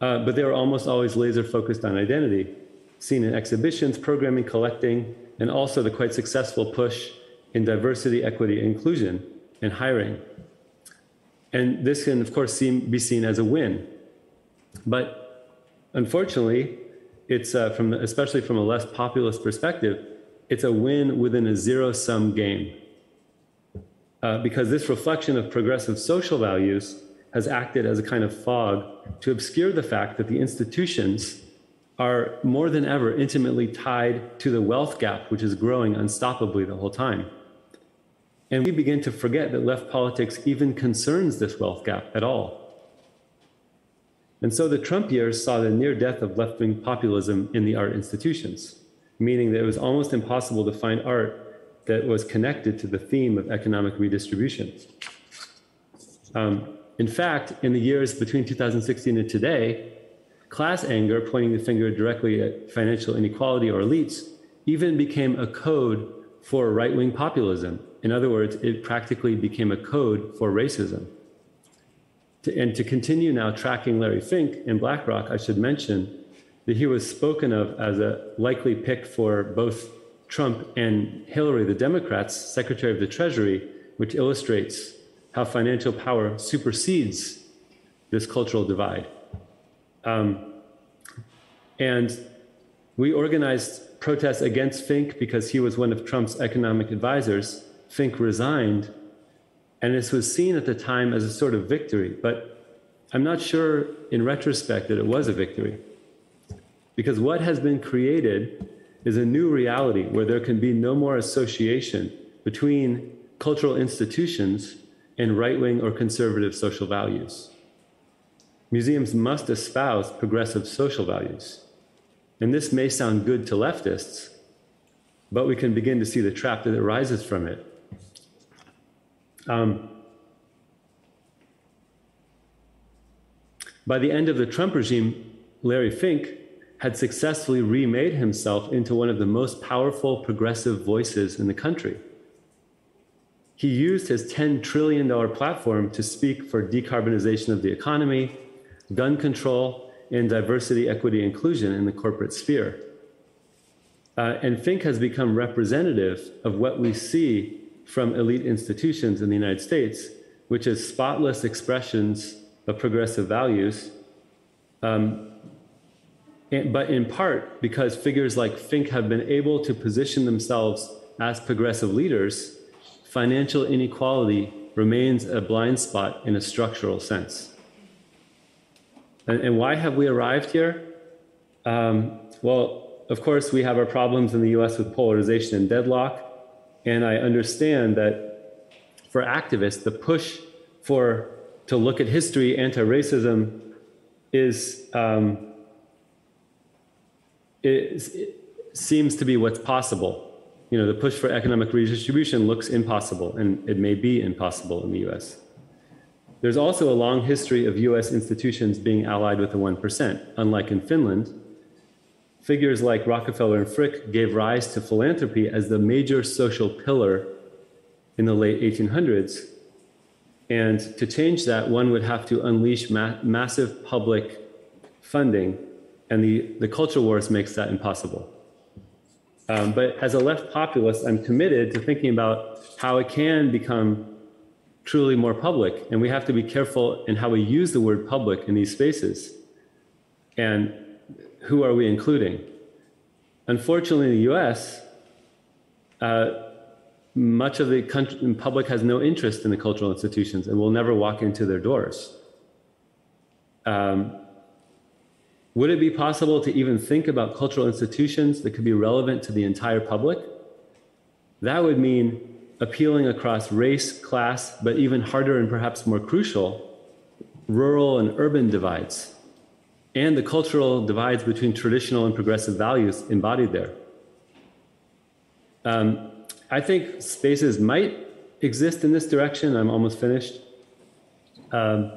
[SPEAKER 6] uh, but they were almost always laser focused on identity, seen in exhibitions, programming, collecting, and also the quite successful push in diversity, equity, inclusion and hiring. And this can, of course, seem, be seen as a win. But unfortunately, it's uh, from especially from a less populist perspective, it's a win within a zero sum game. Uh, because this reflection of progressive social values has acted as a kind of fog to obscure the fact that the institutions are more than ever intimately tied to the wealth gap, which is growing unstoppably the whole time. And we begin to forget that left politics even concerns this wealth gap at all. And so the Trump years saw the near death of left wing populism in the art institutions meaning that it was almost impossible to find art that was connected to the theme of economic redistribution. Um, in fact, in the years between 2016 and today, class anger, pointing the finger directly at financial inequality or elites, even became a code for right wing populism. In other words, it practically became a code for racism. To, and to continue now tracking Larry Fink in BlackRock, I should mention that he was spoken of as a likely pick for both Trump and Hillary, the Democrats, Secretary of the Treasury, which illustrates how financial power supersedes this cultural divide. Um, and we organized protests against Fink because he was one of Trump's economic advisors. Fink resigned, and this was seen at the time as a sort of victory, but I'm not sure in retrospect that it was a victory. Because what has been created is a new reality where there can be no more association between cultural institutions and right wing or conservative social values. Museums must espouse progressive social values. And this may sound good to leftists, but we can begin to see the trap that arises from it. Um, by the end of the Trump regime, Larry Fink had successfully remade himself into one of the most powerful progressive voices in the country. He used his $10 trillion platform to speak for decarbonization of the economy, gun control, and diversity, equity, inclusion in the corporate sphere. Uh, and Fink has become representative of what we see from elite institutions in the United States, which is spotless expressions of progressive values, um, but in part because figures like Fink have been able to position themselves as progressive leaders, financial inequality remains a blind spot in a structural sense. And, and why have we arrived here? Um, well, of course, we have our problems in the US with polarization and deadlock. And I understand that for activists, the push for to look at history, anti racism, is. Um, it, it seems to be what's possible. You know, the push for economic redistribution looks impossible, and it may be impossible in the US. There's also a long history of US institutions being allied with the 1%, unlike in Finland. Figures like Rockefeller and Frick gave rise to philanthropy as the major social pillar in the late 1800s. And to change that, one would have to unleash ma- massive public funding and the, the culture wars makes that impossible. Um, but as a left populist, I'm committed to thinking about how it can become truly more public. And we have to be careful in how we use the word public in these spaces. And who are we including? Unfortunately, in the US, uh, much of the country, public has no interest in the cultural institutions and will never walk into their doors. Um, would it be possible to even think about cultural institutions that could be relevant to the entire public? That would mean appealing across race, class, but even harder and perhaps more crucial, rural and urban divides, and the cultural divides between traditional and progressive values embodied there. Um, I think spaces might exist in this direction. I'm almost finished. Um,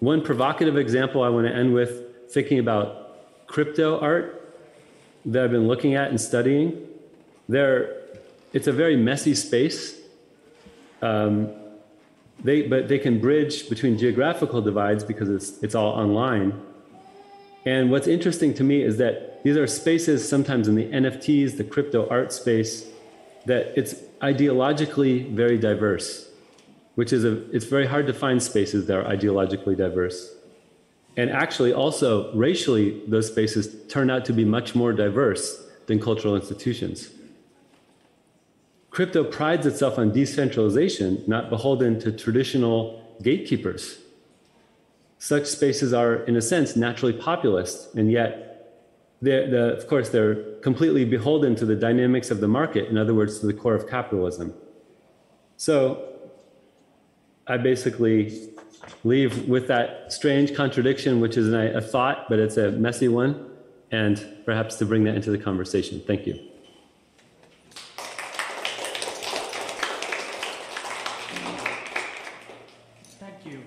[SPEAKER 6] one provocative example I want to end with thinking about crypto art that I've been looking at and studying. There, it's a very messy space. Um, they, but they can bridge between geographical divides because it's, it's all online. And what's interesting to me is that these are spaces sometimes in the NFTs, the crypto art space, that it's ideologically very diverse, which is a, it's very hard to find spaces that are ideologically diverse. And actually, also racially, those spaces turn out to be much more diverse than cultural institutions. Crypto prides itself on decentralization, not beholden to traditional gatekeepers. Such spaces are, in a sense, naturally populist, and yet the, of course, they're completely beholden to the dynamics of the market, in other words, to the core of capitalism. So I basically leave with that strange contradiction, which is a, thought, but it's a messy one, and perhaps to bring that into the conversation. Thank you.
[SPEAKER 2] Thank you.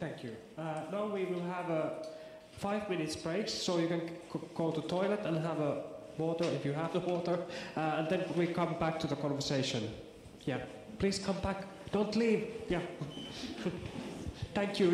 [SPEAKER 2] Thank you. Uh, now we will have a five minutes break, so you can go to toilet and have a water if you have the water, uh, and then we come back to the conversation. Yeah, please come back. Don't leave. Yeah. Thank you,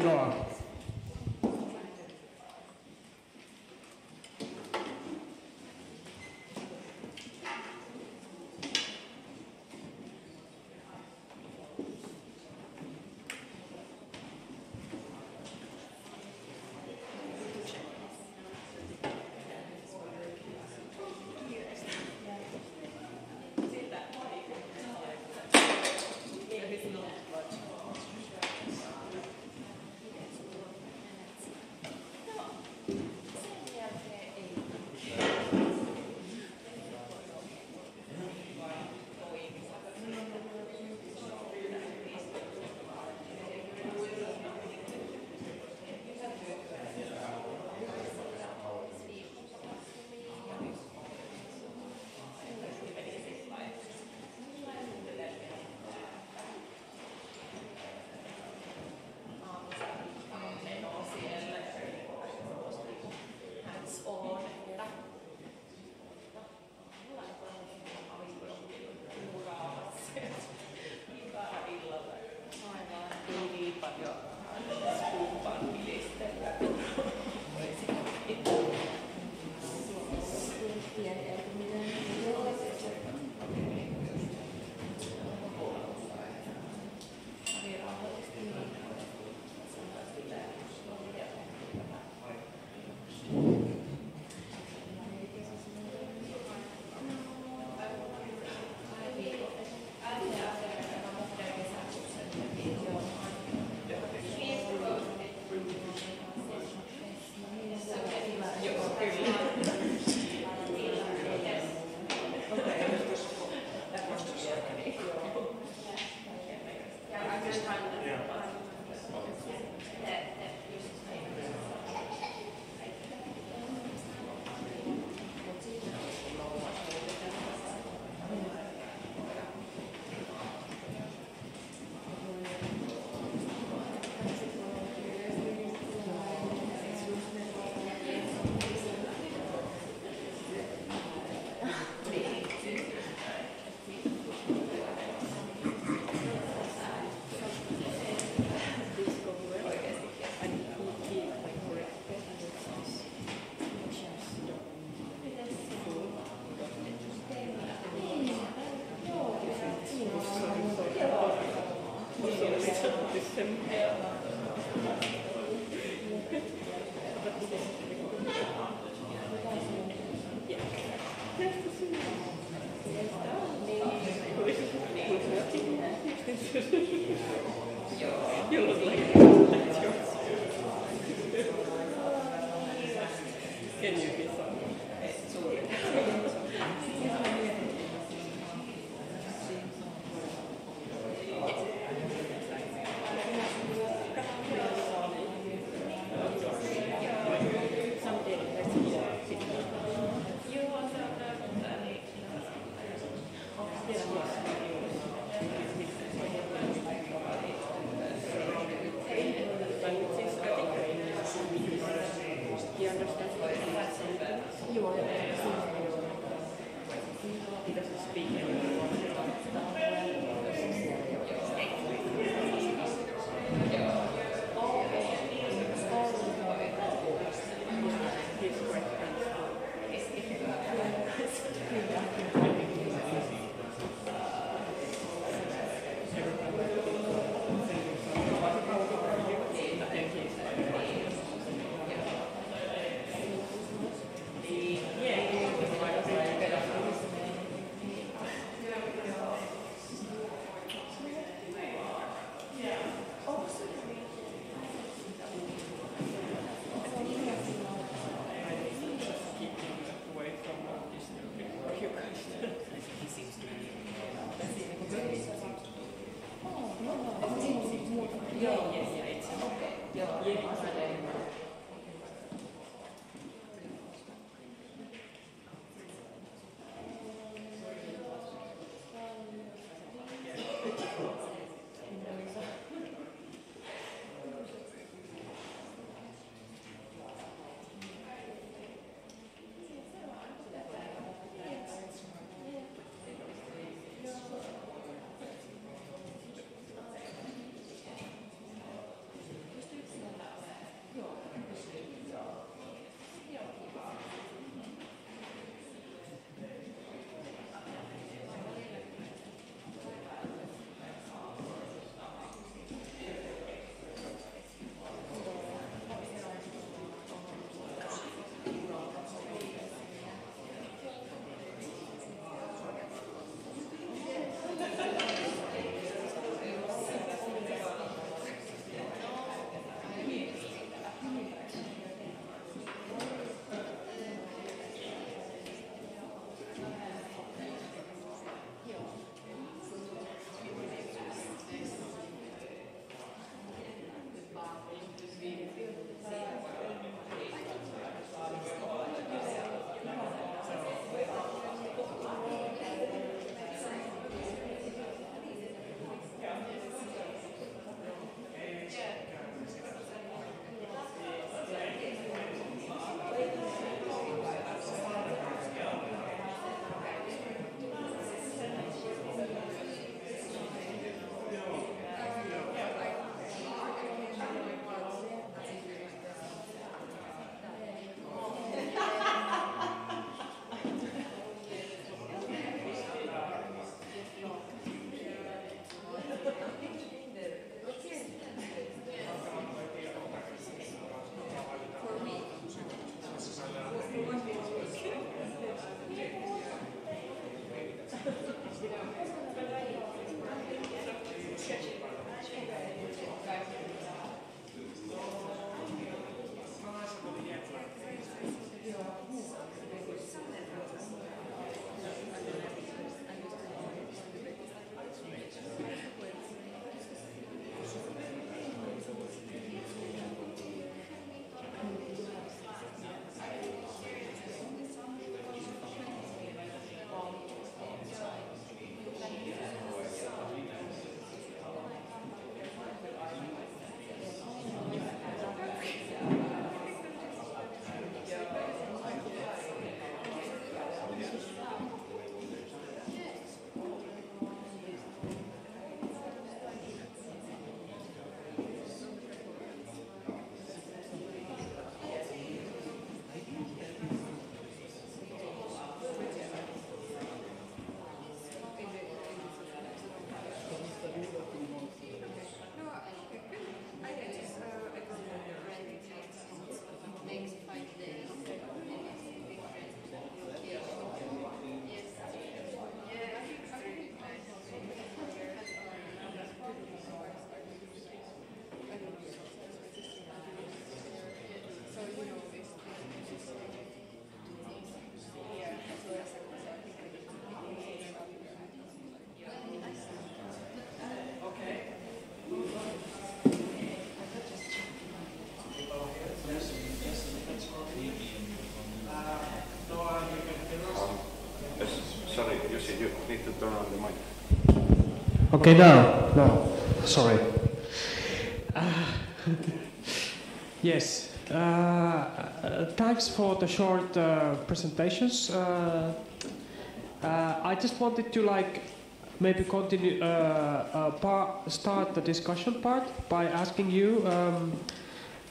[SPEAKER 2] Noah. Okay, now, now, sorry. Uh, yes, uh, uh, thanks for the short uh, presentations. Uh, uh, I just wanted to like maybe continue, par- start the discussion part by asking you. Um,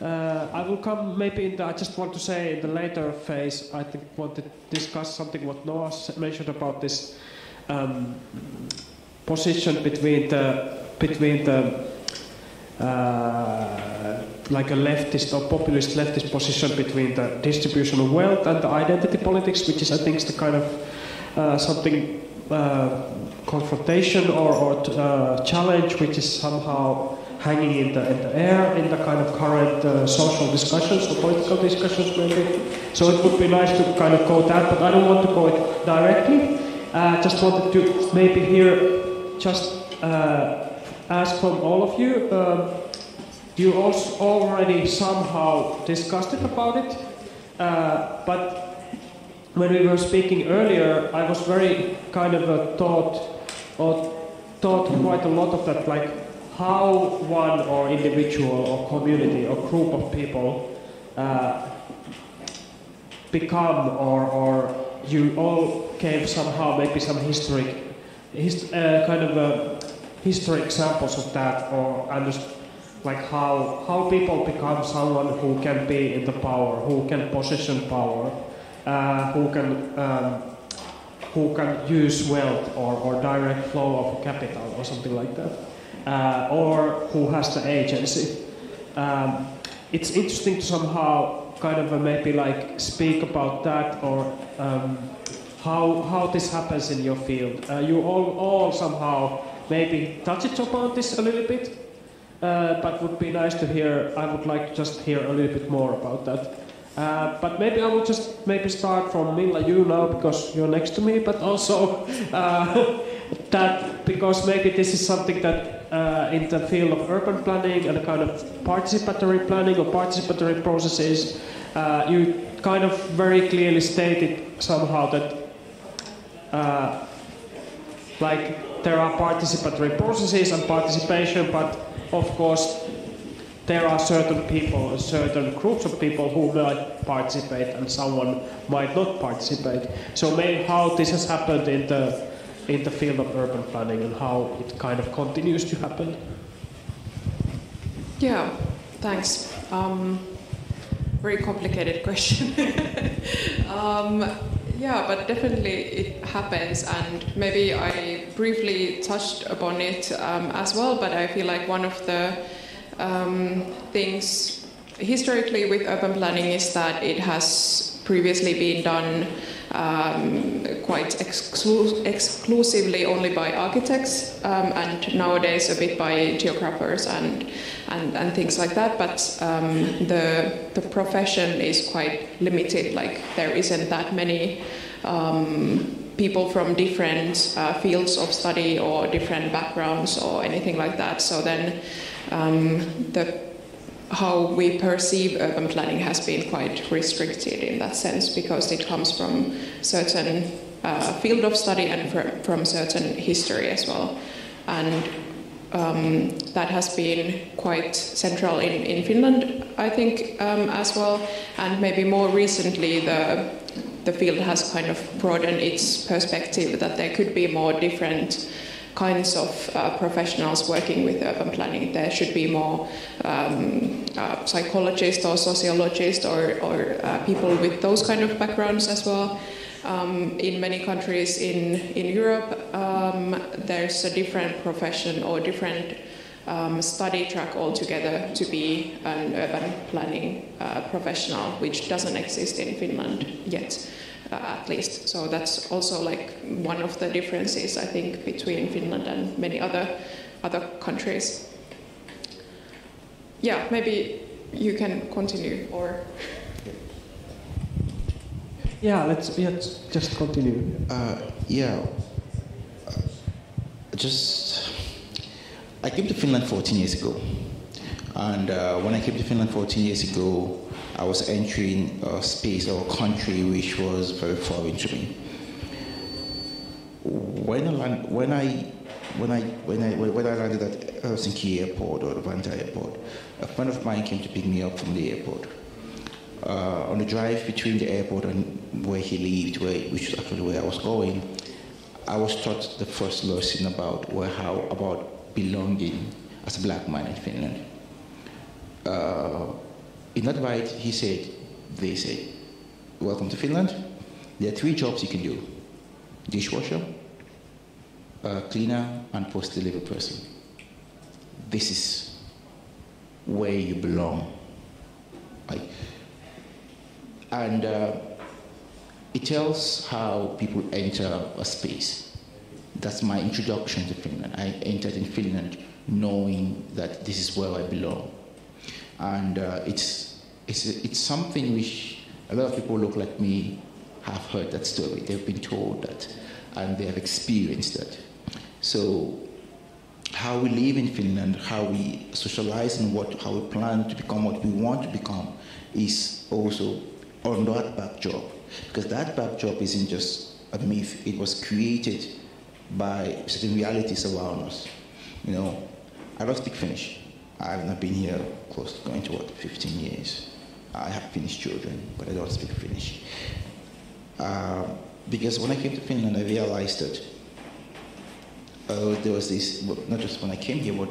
[SPEAKER 2] I will come maybe in the, I just want to say in the later phase, I think want to discuss something what Noah mentioned about this um, position between the between the uh, like a leftist or populist leftist position between the distribution of wealth and the identity politics, which is I think is the kind of uh, something uh, confrontation or, or uh, challenge which is somehow hanging in the, in the air in the kind of current uh, social discussions or political discussions maybe. So it would be nice to kind of go that, but I don't want to go it directly. Uh, just wanted to maybe hear just uh, ask from all of you um, you also already somehow discussed it about it, uh, but when we were speaking earlier, I was very kind of a thought or thought quite a lot of that, like how one or individual or community or group of people uh, become or, or you all gave somehow maybe some historic his, uh, kind of uh, history examples of that or understand like how how people become someone who can be in the power, who can possession power, uh, who can um, who can use wealth or, or direct flow of capital or something like that, uh, or who has the agency. Um, it's interesting to somehow kind of maybe like speak about that or um, how how this happens in your field. Uh, you all all somehow maybe touch it upon this a little bit uh, but would be nice to hear. I would like to just hear a little bit more about that. Uh, but maybe I will just maybe start from Milla, you now because you're next to me, but also uh, that because maybe this is something that uh, in the field of urban planning and a kind of participatory planning or participatory processes, uh, you kind of very clearly stated somehow that uh, like there are participatory processes and participation, but of course, there are certain people, certain groups of people who might participate and someone might not participate. So maybe how this has happened in the, in the field of urban planning and how it kind of continues to happen.
[SPEAKER 5] Yeah, thanks. Um, very complicated question. um, yeah, but definitely it happens, and maybe I briefly touched upon it um, as well. But I feel like one of the um, things historically with urban planning is that it has previously been done um, quite exclu- exclusively only by architects, um, and nowadays a bit by geographers and and, and things like that. But um, the the profession is quite limited. Like there isn't that many um, people from different uh, fields of study or different backgrounds or anything like that. So then um, the how we perceive urban planning has been quite restricted in that sense because it comes from certain uh, field of study and from, from certain history as well. And um, that has been quite central in, in Finland, I think, um, as well. And maybe more recently, the the field has kind of broadened its perspective that there could be more different kinds of uh, professionals working with urban planning. There should be more um, uh, psychologists or sociologists or, or uh, people with those kind of backgrounds as well. Um, in many countries in, in Europe, um, there's a different profession or different um, study track altogether to be an urban planning uh, professional, which doesn't exist in Finland yet, uh, at least. So that's also like one of the differences I think between Finland and many other other countries. Yeah, maybe you can continue or.
[SPEAKER 2] Yeah, let's, let's just continue.
[SPEAKER 4] Uh, yeah, just I came to Finland 14 years ago. And uh, when I came to Finland 14 years ago, I was entering a space or a country which was very foreign to me. When I, land, when I, when I, when I, when I landed at Helsinki airport or Vantaa airport, a friend of mine came to pick me up from the airport. Uh, on the drive between the airport and where he lived, where, which was actually where I was going, I was taught the first lesson about where, how, about belonging as a black man in Finland. Uh, in that bite, he said, they said, welcome to Finland. There are three jobs you can do. Dishwasher, uh, cleaner, and post-delivery person. This is where you belong. Like, and uh, it tells how people enter a space that's my introduction to Finland. I entered in Finland knowing that this is where I belong. And uh, it's, it's, it's something which a lot of people look like me have heard that story. They've been told that and they have experienced that. So how we live in Finland, how we socialize, and what how we plan to become what we want to become is also on that backdrop. Because that backdrop isn't just a myth; it was created by certain realities around us. You know, I don't speak Finnish. I've not been here close to going to what 15 years. I have Finnish children, but I don't speak Finnish. Uh, because when I came to Finland, I realized that uh, there was this, not just when I came here, but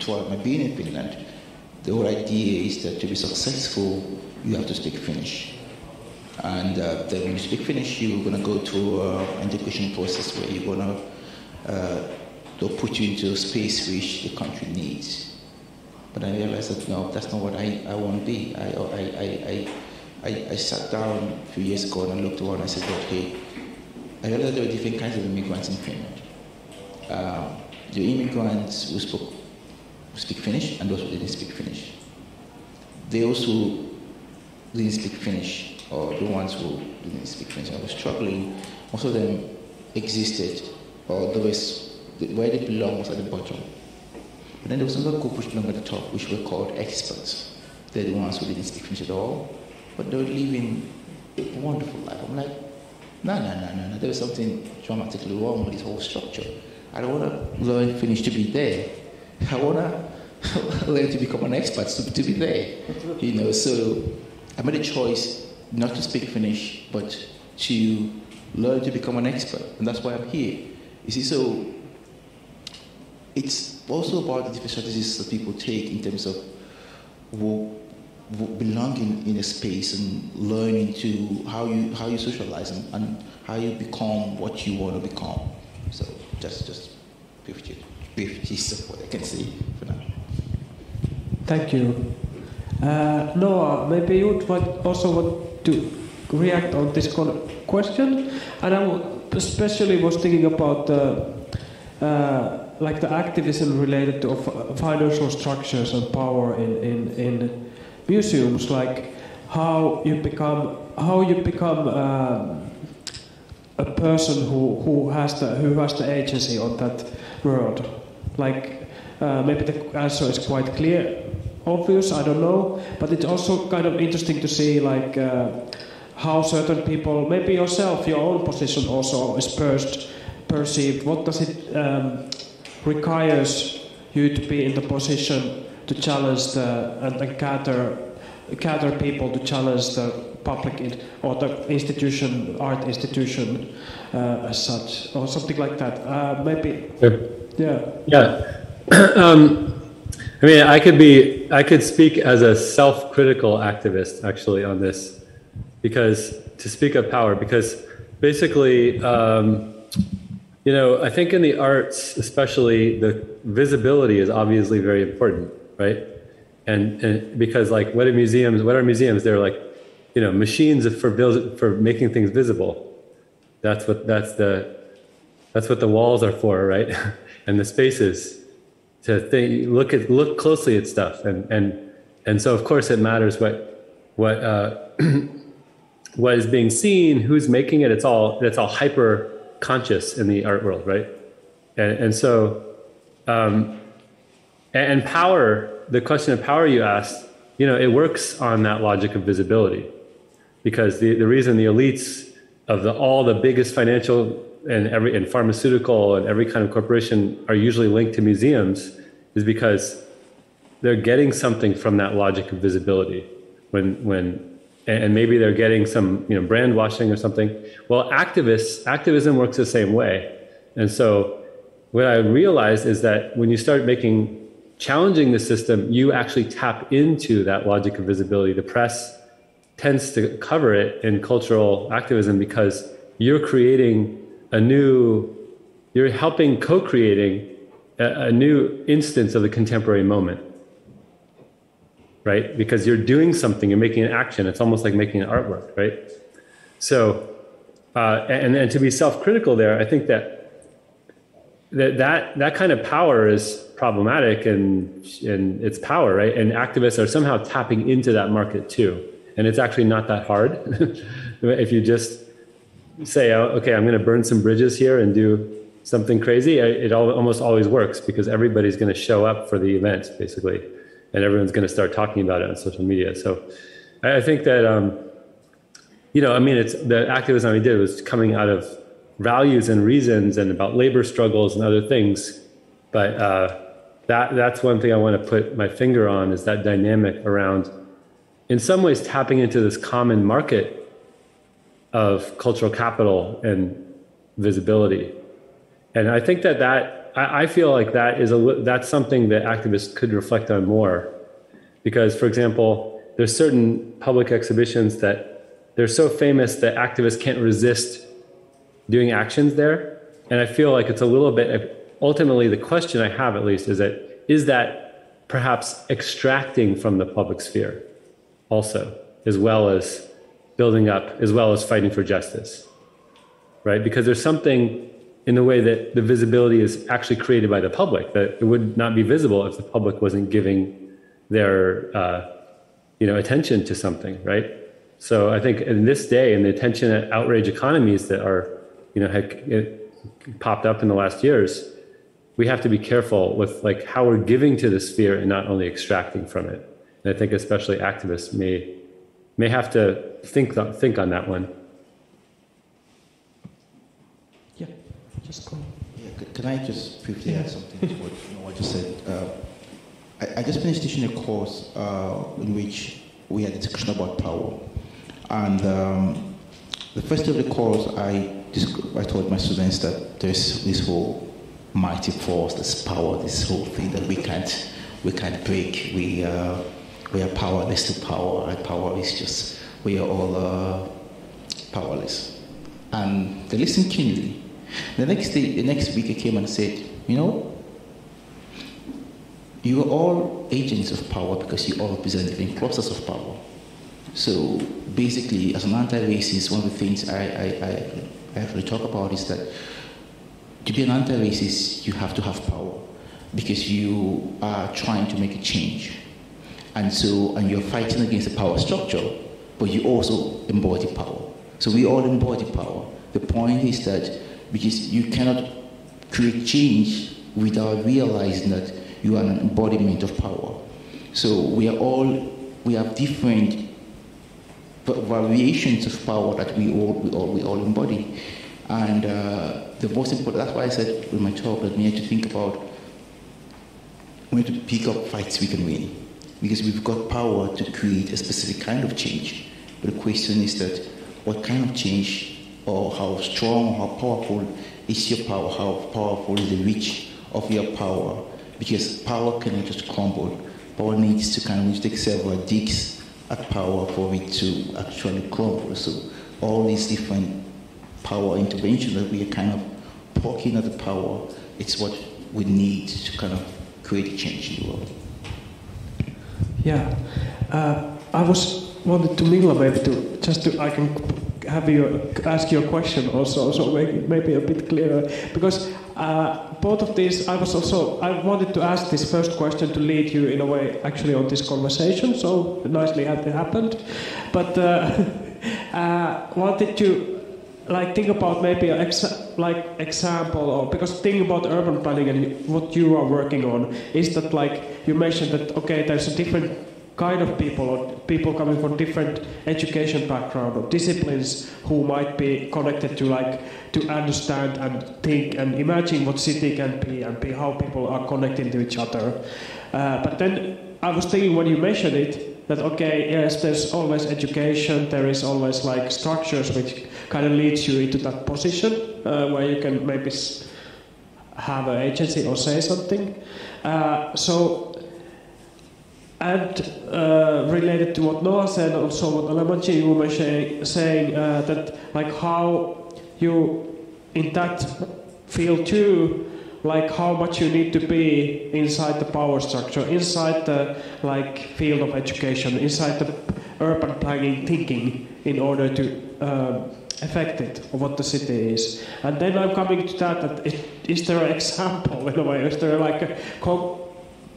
[SPEAKER 4] throughout my being in Finland, the whole idea is that to be successful, you have to speak Finnish. And uh, then when you speak Finnish, you're going to go through an education process where you're going to uh, they'll put you into a space which the country needs. But I realized that no, that's not what I, I want to be. I, I, I, I, I, sat down a few years ago and I looked around and I said, okay, I realized there were different kinds of immigrants in Finland. Um, the immigrants who spoke who speak Finnish and those who didn't speak Finnish. Those who didn't speak Finnish, or the ones who didn't speak Finnish and were struggling, most of them existed, or was, where they belonged was at the bottom. But then there was another group which belonged at the top, which were called experts. They're the ones who didn't speak Finnish at all, but they were living a wonderful life. I'm like, no, no, no, no, no. There was something dramatically wrong with this whole structure. I don't want to learn Finnish to be there. I want to learn to become an expert to, to be there. You know, so I made a choice not to speak Finnish, but to learn to become an expert, and that's why I'm here. You see, so it's also about the different strategies that people take in terms of belonging in a space and learning to how you how you socialize and, and how you become what you want to become. So just just brief, brief gist of what I can say for now.
[SPEAKER 2] Thank you. Uh, Noah, maybe you would also want to react on this question, and I especially was thinking about the uh, like the activism related to financial structures and power in, in, in museums, like how you become how you become um, a person who, who has the who has the agency on that world. Like uh, maybe the answer is quite clear, obvious. I don't know, but it's also kind of interesting to see like uh, how certain people, maybe yourself, your own position also is first perceived. What does it um, requires you to be in the position to challenge the and, and gather gather people to challenge the public in, or the institution, art institution uh, as such, or something like that. Uh, maybe.
[SPEAKER 6] Sure.
[SPEAKER 2] Yeah.
[SPEAKER 6] Yeah. um, I mean, I could be, I could speak as a self-critical activist actually on this, because to speak of power, because basically. Um, you know, I think in the arts, especially, the visibility is obviously very important, right? And, and because like what are museums? What are museums? They're like, you know, machines for for making things visible. That's what that's the that's what the walls are for, right? and the spaces to think, look at look closely at stuff, and and and so of course it matters what what uh, what is being seen, who's making it. It's all it's all hyper conscious in the art world, right? And, and so, um, and power, the question of power you asked, you know, it works on that logic of visibility. Because the, the reason the elites of the, all the biggest financial and every and pharmaceutical and every kind of corporation are usually linked to museums is because they're getting something from that logic of visibility. When when and maybe they're getting some you know brand washing or something. Well activists activism works the same way. And so what i realized is that when you start making challenging the system you actually tap into that logic of visibility. The press tends to cover it in cultural activism because you're creating a new you're helping co-creating a, a new instance of the contemporary moment right? Because you're doing something, you're making an action. It's almost like making an artwork, right? So, uh, and and to be self-critical there, I think that that that that kind of power is problematic and and it's power, right? And activists are somehow tapping into that market too. And it's actually not that hard if you just say, oh, okay, I'm going to burn some bridges here and do something crazy, it almost always works because everybody's going to show up for the event, basically, and everyone's going to start talking about it on social media. So I think that, um, you know, I mean, it's the activism we did was coming out of values and reasons and about labor struggles and other things. But uh, that that's one thing I want to put my finger on is that dynamic around, in some ways, tapping into this common market of cultural capital and visibility. And I think that that I, feel like that is a that's something that activists could reflect on more, because for example, there's certain public exhibitions that they're so famous that activists can't resist doing actions there. And I feel like it's a little bit, ultimately, the question I have at least is that, is that perhaps extracting from the public sphere also, as well as building up, as well as fighting for justice, right? Because there's something in the way that the visibility is actually created by the public that it would not be visible if the public wasn't giving their, uh, you know, attention to something, right? So I think in this day, in the attention and outrage economies that are you know had popped up in the last years, we have to be careful with like how we're giving to the sphere and not only extracting from it. And I think especially activists may may have to think think on that one.
[SPEAKER 2] Yeah, just go.
[SPEAKER 4] Yeah, can I just briefly add something to what you, know, what you said? Uh, I, I, just finished teaching a course uh, in which we had a discussion about power, and um, the first day of the course, I I told my students that there's this whole mighty force, this power, this whole thing that we can't, we can't break. We, uh, we are powerless to power. And power is just, we are all uh, powerless. And they listened keenly. The next day, the next week, I came and said, you know, you are all agents of power because you all represent different clusters of power. So basically, as an anti-racist, one of the things I, I, I I have to talk about is that to be an anti-racist, you have to have power because you are trying to make a change. And so, and you're fighting against the power structure, but you also embody power. So we all embody power. The point is that because you cannot create change without realizing that you are an embodiment of power. So we are all, we have different variations of power that we all, we all, we all embody. And uh, the most important, that's why I said in my talk that we need to think about, we need to pick up fights we can win. Because we've got power to create a specific kind of change. But the question is that what kind of change or how strong, how powerful is your power, how powerful is the reach of your power? Because power cannot just crumble. Power needs to kind of take several digs at power for it to actually crumble. So all these different power interventions that we are kind of poking at the power, it's what we need to kind of create a change in the world.
[SPEAKER 2] Yeah, uh, I was wanted to Milla maybe to just to I can have you ask your question also, so maybe, a bit clearer. Because uh, both of these I was also I wanted to ask this first question to lead you in a way actually on this conversation, so nicely had it happened, but uh, uh, wanted to like think about maybe an exa- like example or because think about urban planning and what you are working on is that like you mentioned that okay there's a different kind of people or people coming from different education background or disciplines who might be connected to like to understand and think and imagine what city can be and be how people are connecting to each other. Uh, but then I was thinking when you mentioned it that okay yes there's always education there is always like structures which kind of leads you into that position uh, where you can maybe have an agency or say something. Uh, so and uh, related to what Noah said, also what Alemanji you were saying, uh, that like how you in that field too, like how much you need to be inside the power structure, inside the like field of education, inside the urban planning thinking, in order to uh, affect it or what the city is. And then I'm coming to that. That it, is there an example in a way? Is there like a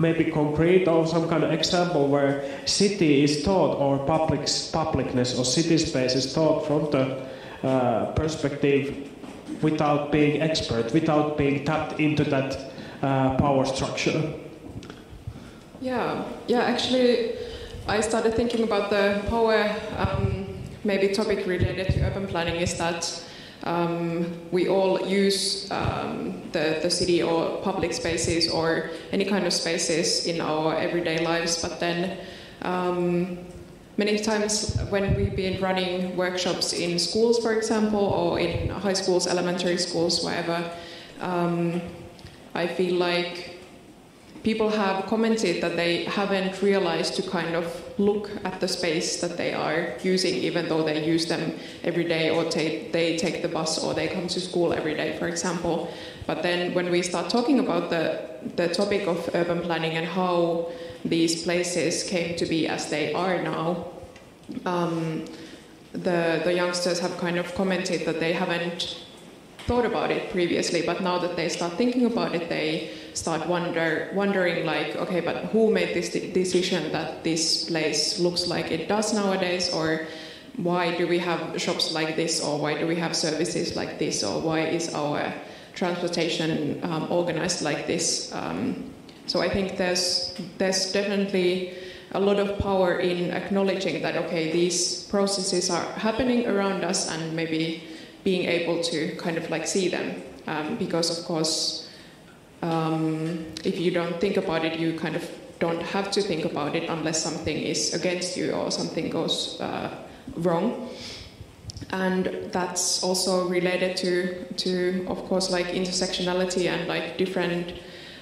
[SPEAKER 2] maybe concrete or some kind of example where city is taught or public publicness or city space is taught from the uh, perspective without being expert, without being tapped into that uh, power structure?
[SPEAKER 5] Yeah, yeah. Actually, I started thinking about the power. Um, maybe topic related to urban planning is that um, we all use um, the, the city or public spaces or any kind of spaces in our everyday lives, but then um, many times when we've been running workshops in schools, for example, or in high schools, elementary schools, wherever, um, I feel like people have commented that they haven't realized to kind of look at the space that they are using, even though they use them every day or take, they take the bus or they come to school every day, for example. But then when we start talking about the, the topic of urban planning and how these places came to be as they are now, um, the, the youngsters have kind of commented that they haven't thought about it previously, but now that they start thinking about it, they start wonder, wondering like, okay, but who made this de- decision that this place looks like it does nowadays, or why do we have shops like this, or why do we have services like this, or why is our transportation um, organized like this? Um, so I think there's there's definitely a lot of power in acknowledging that okay, these processes are happening around us, and maybe being able to kind of like see them, um, because of course um, if you don't think about it, you kind of don't have to think about it unless something is against you or something goes uh, wrong. And that's also related to, to, of course, like intersectionality and like different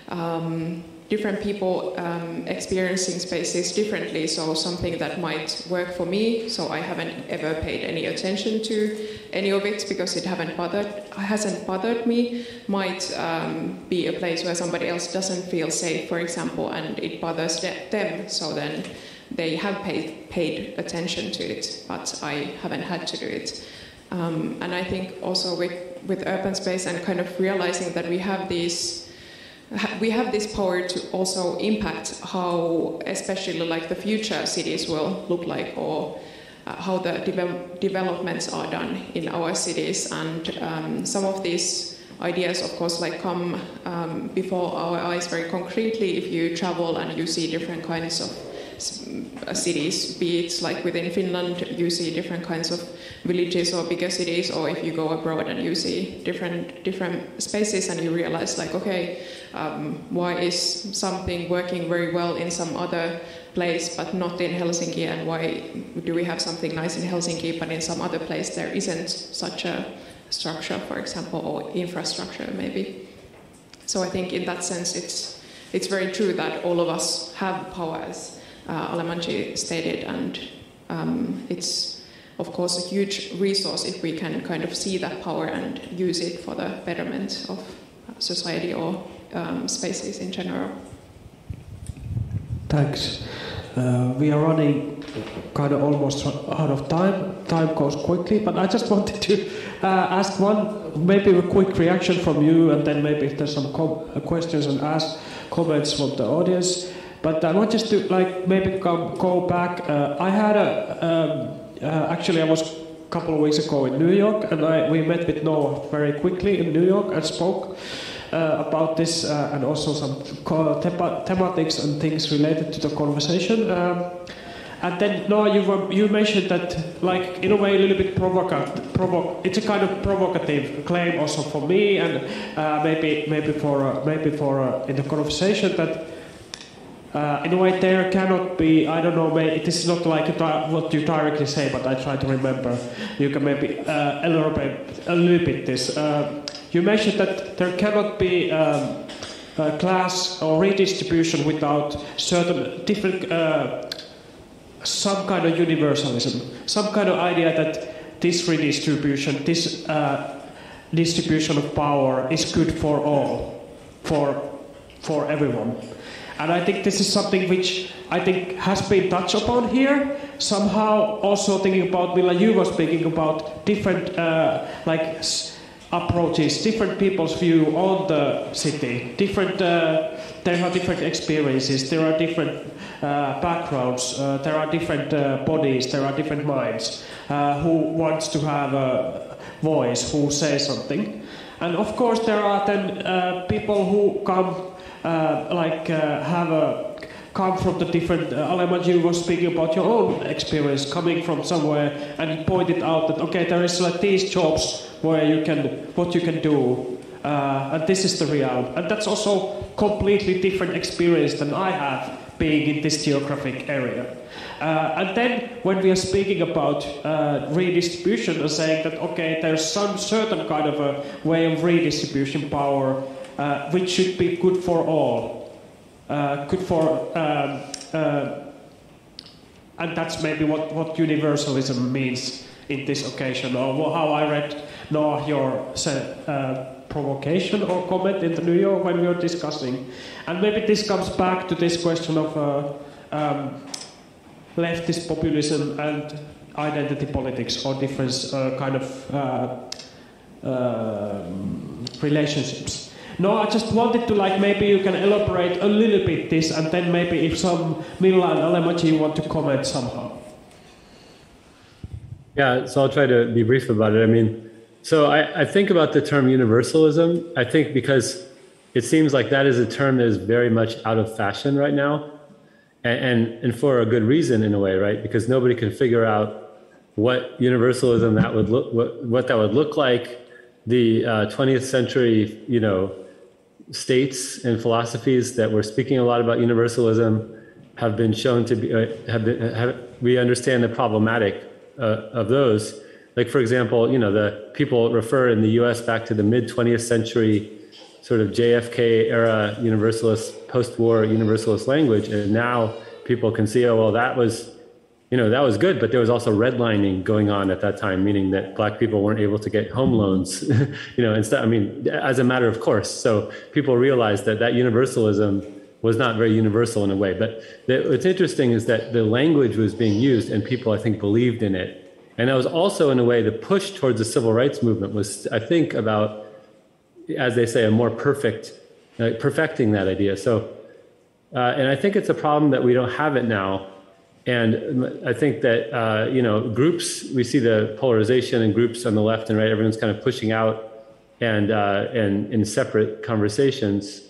[SPEAKER 5] um, different people um, experiencing spaces differently. So something that might work for me, so I haven't ever paid any attention to any of it because it haven't bothered hasn't bothered me, might um, be a place where somebody else doesn't feel safe, for example, and it bothers them. So then they have paid paid attention to it, but I haven't had to do it. Um, and I think also with with urban space and kind of realizing that we have these we have this power to also impact how, especially like the future cities will look like, or uh, how the de- developments are done in our cities. And um, some of these ideas, of course, like come um, before our eyes very concretely if you travel and you see different kinds of cities, be it like within Finland, you see different kinds of villages or bigger cities, or if you go abroad and you see different different spaces and you realize like, okay, um, why is something working very well in some other place but not in Helsinki, and why do we have something nice in Helsinki but in some other place there isn't such a structure, for example, or infrastructure maybe. So I think in that sense it's it's very true that all of us have powers uh, stated, and um, it's of course a huge resource if we can kind of see that power and use it for the betterment of society or um, spaces in general.
[SPEAKER 2] Thanks. Uh, we are running kind of almost out of time. Time goes quickly, but I just wanted to uh, ask one, maybe a quick reaction from you, and then maybe if there's some com- questions and ask comments from the audience. But I want just to like maybe go, go back. Uh, I had a um, uh, actually I was a couple of weeks ago in New York, and I, we met with Noah very quickly in New York and spoke. Uh, about this uh, and also some thematics and things related to the conversation. Um, and then, Noah, you, were, you mentioned that, like, in a way, a little bit provocative. Provo- it's a kind of provocative claim also for me, and uh, maybe, maybe for, maybe for in the conversation that uh, in a way, there cannot be, I don't know, it is not like what you directly say, but I try to remember. You can maybe uh, elaborate a little bit this. Uh, you mentioned that there cannot be um, a class or redistribution without certain different, uh, some kind of universalism, some kind of idea that this redistribution, this uh, distribution of power is good for all, for, for everyone. And I think this is something which I think has been touched upon here. Somehow, also thinking about Milla, you were speaking about different uh, like approaches, different people's view on the city. Different, uh, there are different experiences. There are different uh, backgrounds. Uh, there are different uh, bodies. There are different minds. Uh, who wants to have a voice who say something. And of course, there are then people who come, like, uh, have a come from the different. Uh, Alemanji, you were speaking about your own experience coming from somewhere, and pointed out that okay, there is like these jobs where you can what you can do, uh, and this is the realm, and that's also completely different experience than I have being in this geographic area. Uh, and then when we are speaking about uh, redistribution and saying that okay, there's some certain kind of a way of redistribution power uh, which should be good for all, uh, good for, um, uh, and that's maybe what, what universalism means in this occasion, or how I read Noah your uh, provocation or comment in the New York when we were discussing. And maybe this comes back to this question of um, leftist populism and identity politics or different uh, kind of uh, uh, relationships. No, I just wanted to like maybe you can elaborate a little bit this, and then maybe if some Milla and Alemanji want to comment somehow.
[SPEAKER 6] Yeah, so I'll try to be brief about it. I mean, so I, I think about the term universalism. I think because it seems like that is a term that is very much out of fashion right now and, and, and for a good reason in a way, right? Because nobody can figure out what universalism that would look what, what that would look like. The uh, 20th century, you know, states and philosophies that were speaking a lot about universalism have been shown to be uh, have been have, we understand the problematic uh, of those. Like for example, you know, the people refer in the U.S. back to the mid 20th century sort of JFK era universalist, post-war universalist language, and now people can see, oh well, that was, you know, that was good, but there was also redlining going on at that time, meaning that black people weren't able to get home loans, you know, instead. I mean, as a matter of course. So people realized that that universalism was not very universal in a way. But the, what's interesting is that the language was being used, and people, I think, believed in it. And that was also, in a way, the push towards the civil rights movement was, I think, about as they say, a more perfect, perfecting that idea. So, uh, and I think it's a problem that we don't have it now. And I think that, uh, you know, groups, we see the polarization in groups on the left and right, everyone's kind of pushing out and, uh, and in separate conversations.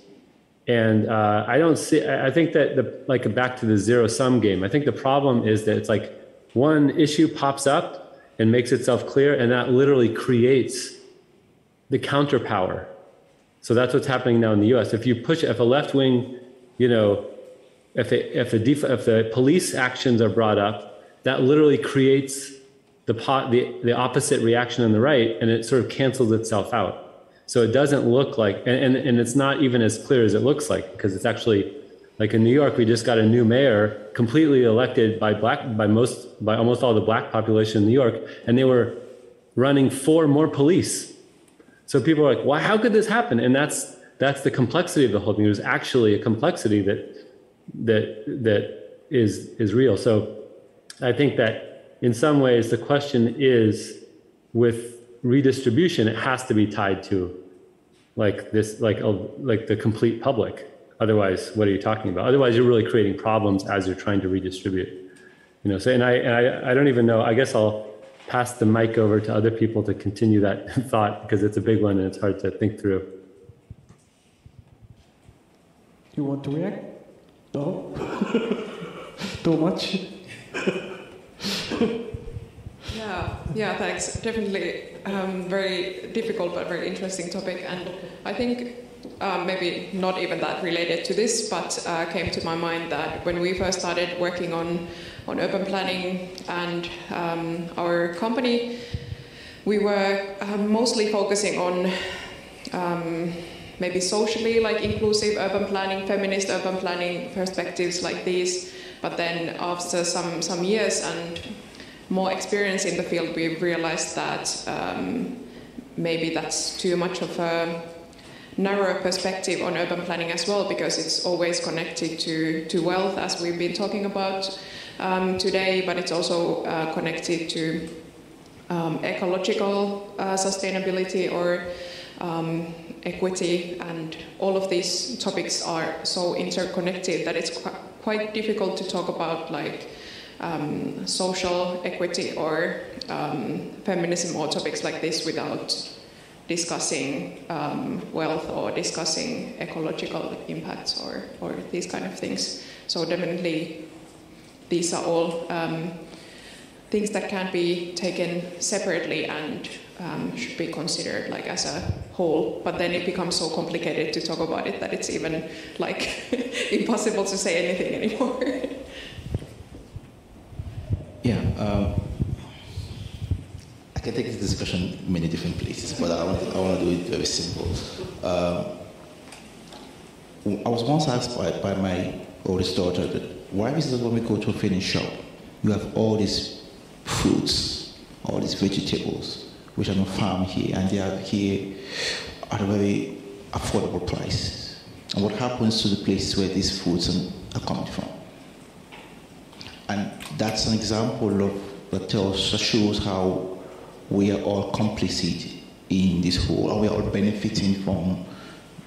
[SPEAKER 6] And uh, I don't see, I think that the, like back to the zero sum game, I think the problem is that it's like one issue pops up and makes itself clear, and that literally creates the counterpower. So that's what's happening now in the U.S. If you push, if a left wing, you know, if if the def, if the police actions are brought up, that literally creates the pot, the, the opposite reaction on the right, and it sort of cancels itself out. So it doesn't look like, and, and, and it's not even as clear as it looks like, because it's actually like in New York, we just got a new mayor, completely elected by black, by most, by almost all the black population in New York, and they were running for more police so people are like, "Why? How could this happen?" And that's that's the complexity of the whole thing. There's actually a complexity that that that is is real. So I think that in some ways the question is with redistribution, it has to be tied to like this, like a, like the complete public. Otherwise, what are you talking about? Otherwise, you're really creating problems as you're trying to redistribute. You know. So and I and I, I don't even know. I guess I'll pass the mic over to other people to continue that thought because it's a big one and it's hard to think through.
[SPEAKER 2] You want to react? No? Too much?
[SPEAKER 5] yeah, yeah, thanks. Definitely um, very difficult but very interesting topic. And I think um, maybe not even that related to this, but uh, came to my mind that when we first started working on on urban planning and um, our company, we were um, mostly focusing on um, maybe socially like inclusive urban planning, feminist urban planning perspectives like these. But then after some, some years and more experience in the field, we realized that um, maybe that's too much of a narrower perspective on urban planning as well, because it's always connected to, to wealth, as we've been talking about um, today, but it's also uh, connected to um, ecological uh, sustainability or um, equity, and all of these topics are so interconnected that it's qu- quite difficult to talk about like um, social equity or um, feminism or topics like this without discussing um, wealth or discussing ecological impacts or, or these kind of things. So definitely these are all um, things that can be taken separately and um, should be considered like as a whole. But then it becomes so complicated to talk about it that it's even like impossible to say anything anymore.
[SPEAKER 4] yeah. Um, I can take this discussion many different places, but I want, I want to do it very simple. Um, I was once asked by, by my oldest daughter that why is it when we go to a Finnish shop, you have all these fruits, all these vegetables, which are not farmed here, and they are here at a very affordable price. And what happens to the places where these foods are coming from? And that's an example of that tells, that shows how we are all complicit in this whole, and we are all benefiting from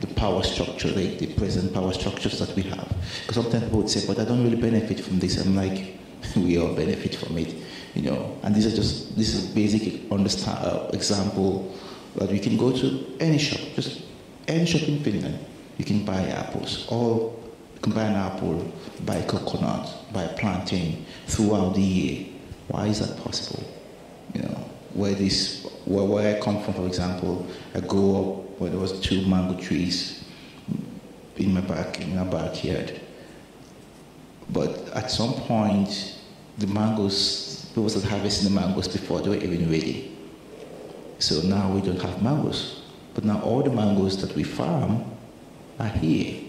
[SPEAKER 4] the power structure, the, the present power structures that we have. Because sometimes people would say, but I don't really benefit from this. I'm like, we all benefit from it, you know. And these are just, this is basic understand, uh, example that we can go to any shop, just any shop in Finland. You can buy apples, or you can buy an apple, buy coconut, buy plantain throughout the year. Why is that possible? You know, where this, where, where I come from, for example, I grew up where there was two mango trees in my back in my backyard. But at some point, the mangoes, people started harvesting the mangoes before they were even ready. So now we don't have mangoes. But now all the mangoes that we farm are here,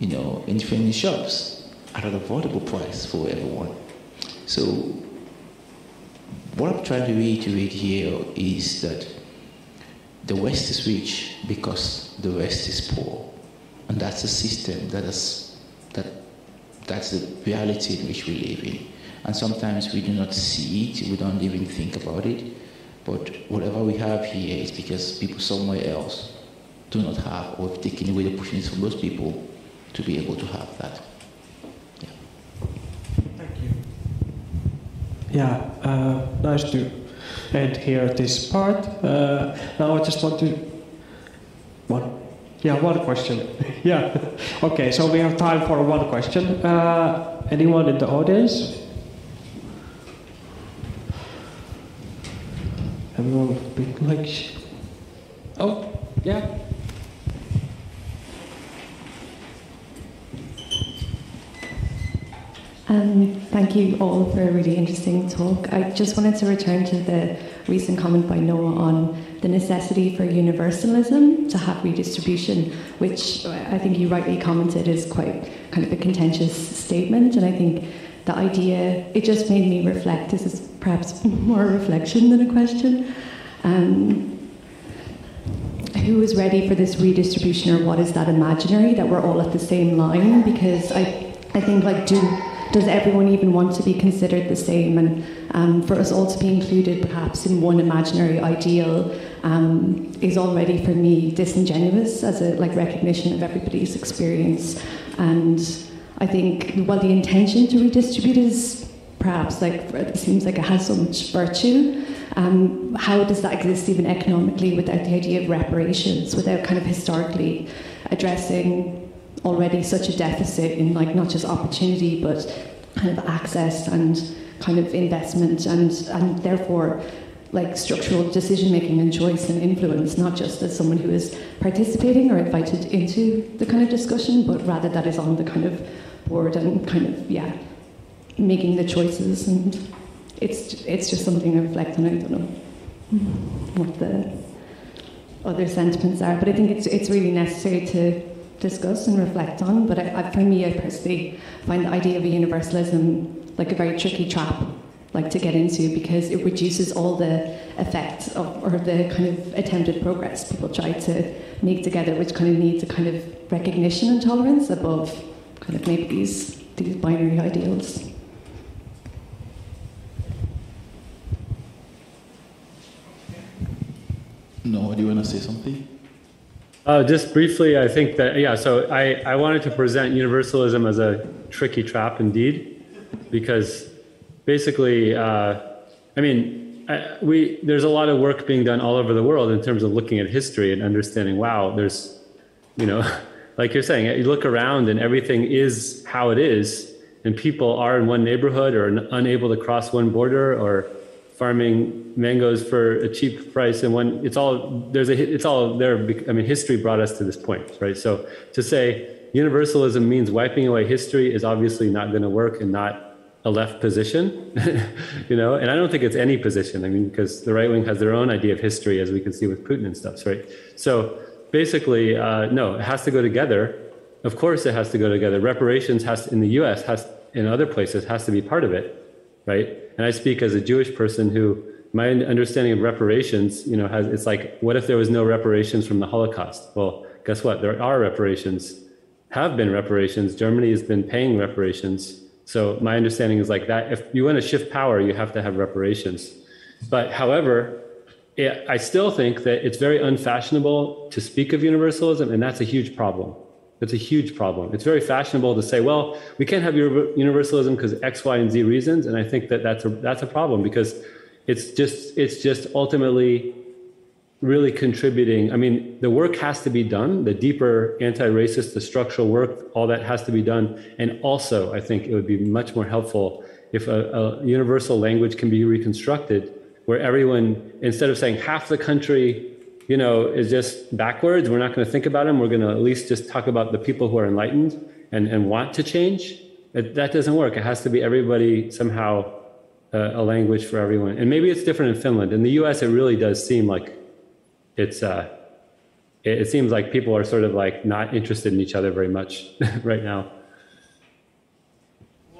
[SPEAKER 4] you know, in different shops at an affordable price for everyone. So what I'm trying to reiterate here is that the West is rich because the West is poor. And that's a system that is, that, that's the reality in which we live in. And sometimes we do not see it, we don't even think about it. But whatever we have here is because people somewhere else do not have or have taken away the opportunities from those people to be able to have that.
[SPEAKER 2] Yeah. Thank you. Yeah, uh, nice to end here this part. Uh, now I just want to one, yeah, one question. yeah, okay. So we have time for one question. Uh, anyone in the audience? Everyone big like. Oh, yeah.
[SPEAKER 7] Um, thank you all for a really interesting talk. I just wanted to return to the recent comment by Noah on the necessity for universalism to have redistribution, which I think you rightly commented is quite kind of a contentious statement. And I think the idea, it just made me reflect. This is perhaps more a reflection than a question. Um, who is ready for this redistribution, or what is that imaginary that we're all at the same line? Because I, I think like do does everyone even want to be considered the same? And um, for us all to be included perhaps in one imaginary ideal um, is already for me disingenuous as a like recognition of everybody's experience. And I think while the intention to redistribute is perhaps like it seems like it has so much virtue. Um, how does that exist even economically without the idea of reparations, without kind of historically addressing already such a deficit in like not just opportunity but kind of access and kind of investment and and therefore like structural decision making and choice and influence not just as someone who is participating or invited into the kind of discussion but rather that is on the kind of board and kind of yeah making the choices and it's it's just something I reflect on I don't know what the other sentiments are but I think it's it's really necessary to discuss and reflect on. But I, I, for me, I personally find the idea of a universalism like a very tricky trap, like to get into because it reduces all the effects of or the kind of attempted progress people try to make together, which kind of needs a kind of recognition and tolerance above kind of maybe these these binary ideals.
[SPEAKER 4] No, do you want to say something?
[SPEAKER 6] Uh, just briefly, I think that, yeah, so I, I wanted to present universalism as a tricky trap indeed, because basically, uh, I mean, I, we there's a lot of work being done all over the world in terms of looking at history and understanding. Wow, there's, you know, like you're saying, you look around and everything is how it is, and people are in one neighborhood or unable to cross one border or farming mangoes for a cheap price and one it's all there's a it's all there i mean history brought us to this point right? So to say universalism means wiping away history is obviously not going to work and not a left position you know? And i don't think it's any position. I mean because the right wing has their own idea of history as we can see with putin and stuff right? So basically uh, no it has to go together. Of course it has to go together. Reparations has in the us has in other places has to be part of it right? And I speak as a Jewish person who my understanding of reparations, you know, has it's like, what if there was no reparations from the Holocaust? Well, guess what? There are reparations, have been reparations. Germany has been paying reparations. So my understanding is like that. If you want to shift power, you have to have reparations. But however, it, I still think that it's very unfashionable to speak of universalism, and that's a huge problem. That's a huge problem. It's very fashionable to say, well, we can't have universalism because X, Y, and Z reasons. And I think that that's a, that's a problem because it's just, it's just ultimately really contributing. I mean, the work has to be done, the deeper anti racist, the structural work, all that has to be done. And also, I think it would be much more helpful if a, a universal language can be reconstructed where everyone, instead of saying half the country you know, is just backwards. We're not going to think about them. We're going to at least just talk about the people who are enlightened and, and want to change. It, that doesn't work. It has to be everybody somehow uh, a language for everyone. And maybe it's different in Finland. In the U.S., it really does seem like it's. Uh, it, it seems like people are sort of like not interested in each other very much right now.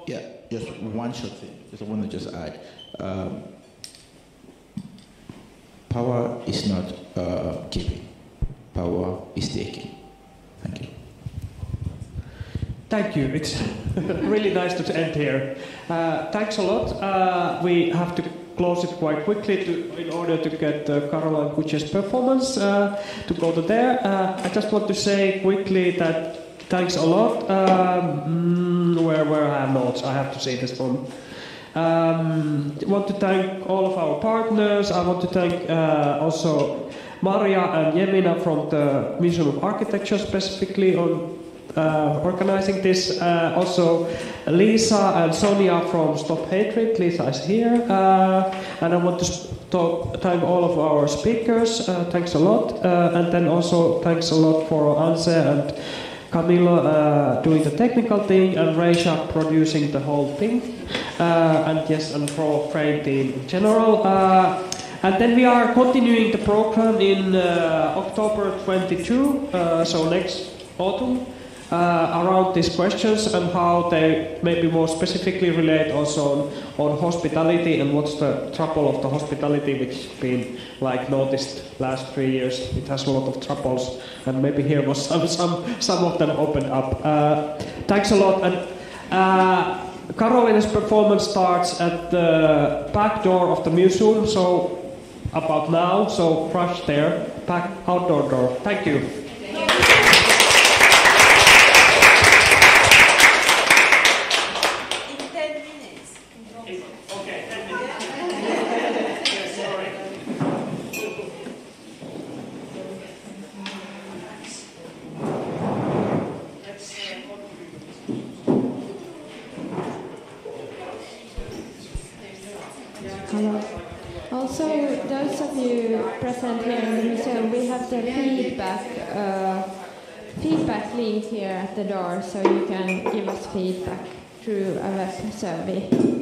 [SPEAKER 4] Yeah, just one short thing. Just want to just add. Um, Power is not uh, keeping, power is taking. Thank you.
[SPEAKER 2] Thank you. It's really nice to end here. Uh, thanks a lot. Uh, we have to close it quite quickly to, in order to get uh, Caroline Kuche's performance uh, to go to there. Uh, I just want to say quickly that thanks a lot. Um, mm, where, where I have notes, I have to say this one. Um, I want to thank all of our partners. I want to thank uh, also Maria and Yemina from the Museum of Architecture specifically on uh, organizing this. Uh, also, Lisa and Sonia from Stop Hatred. Lisa is here. Uh, and I want to talk, thank all of our speakers. Uh, thanks a lot. Uh, and then also thanks a lot for Anse and Camilo uh, doing the technical thing and Reisha producing the whole thing. Uh, and yes, and for Frame team in general. Uh, and then we are continuing the program in uh, October 22, uh, so next autumn uh, around these questions and how they maybe more specifically relate also on, on hospitality and what's the trouble of the hospitality which been like noticed last three years. It has a lot of troubles and maybe here was some, some, some of them opened up. Uh, thanks a lot. And uh, Carolina's performance starts at the back door of the museum, so about now, so rush there, back outdoor door. Thank you.
[SPEAKER 1] the door so you can give us feedback through a web survey.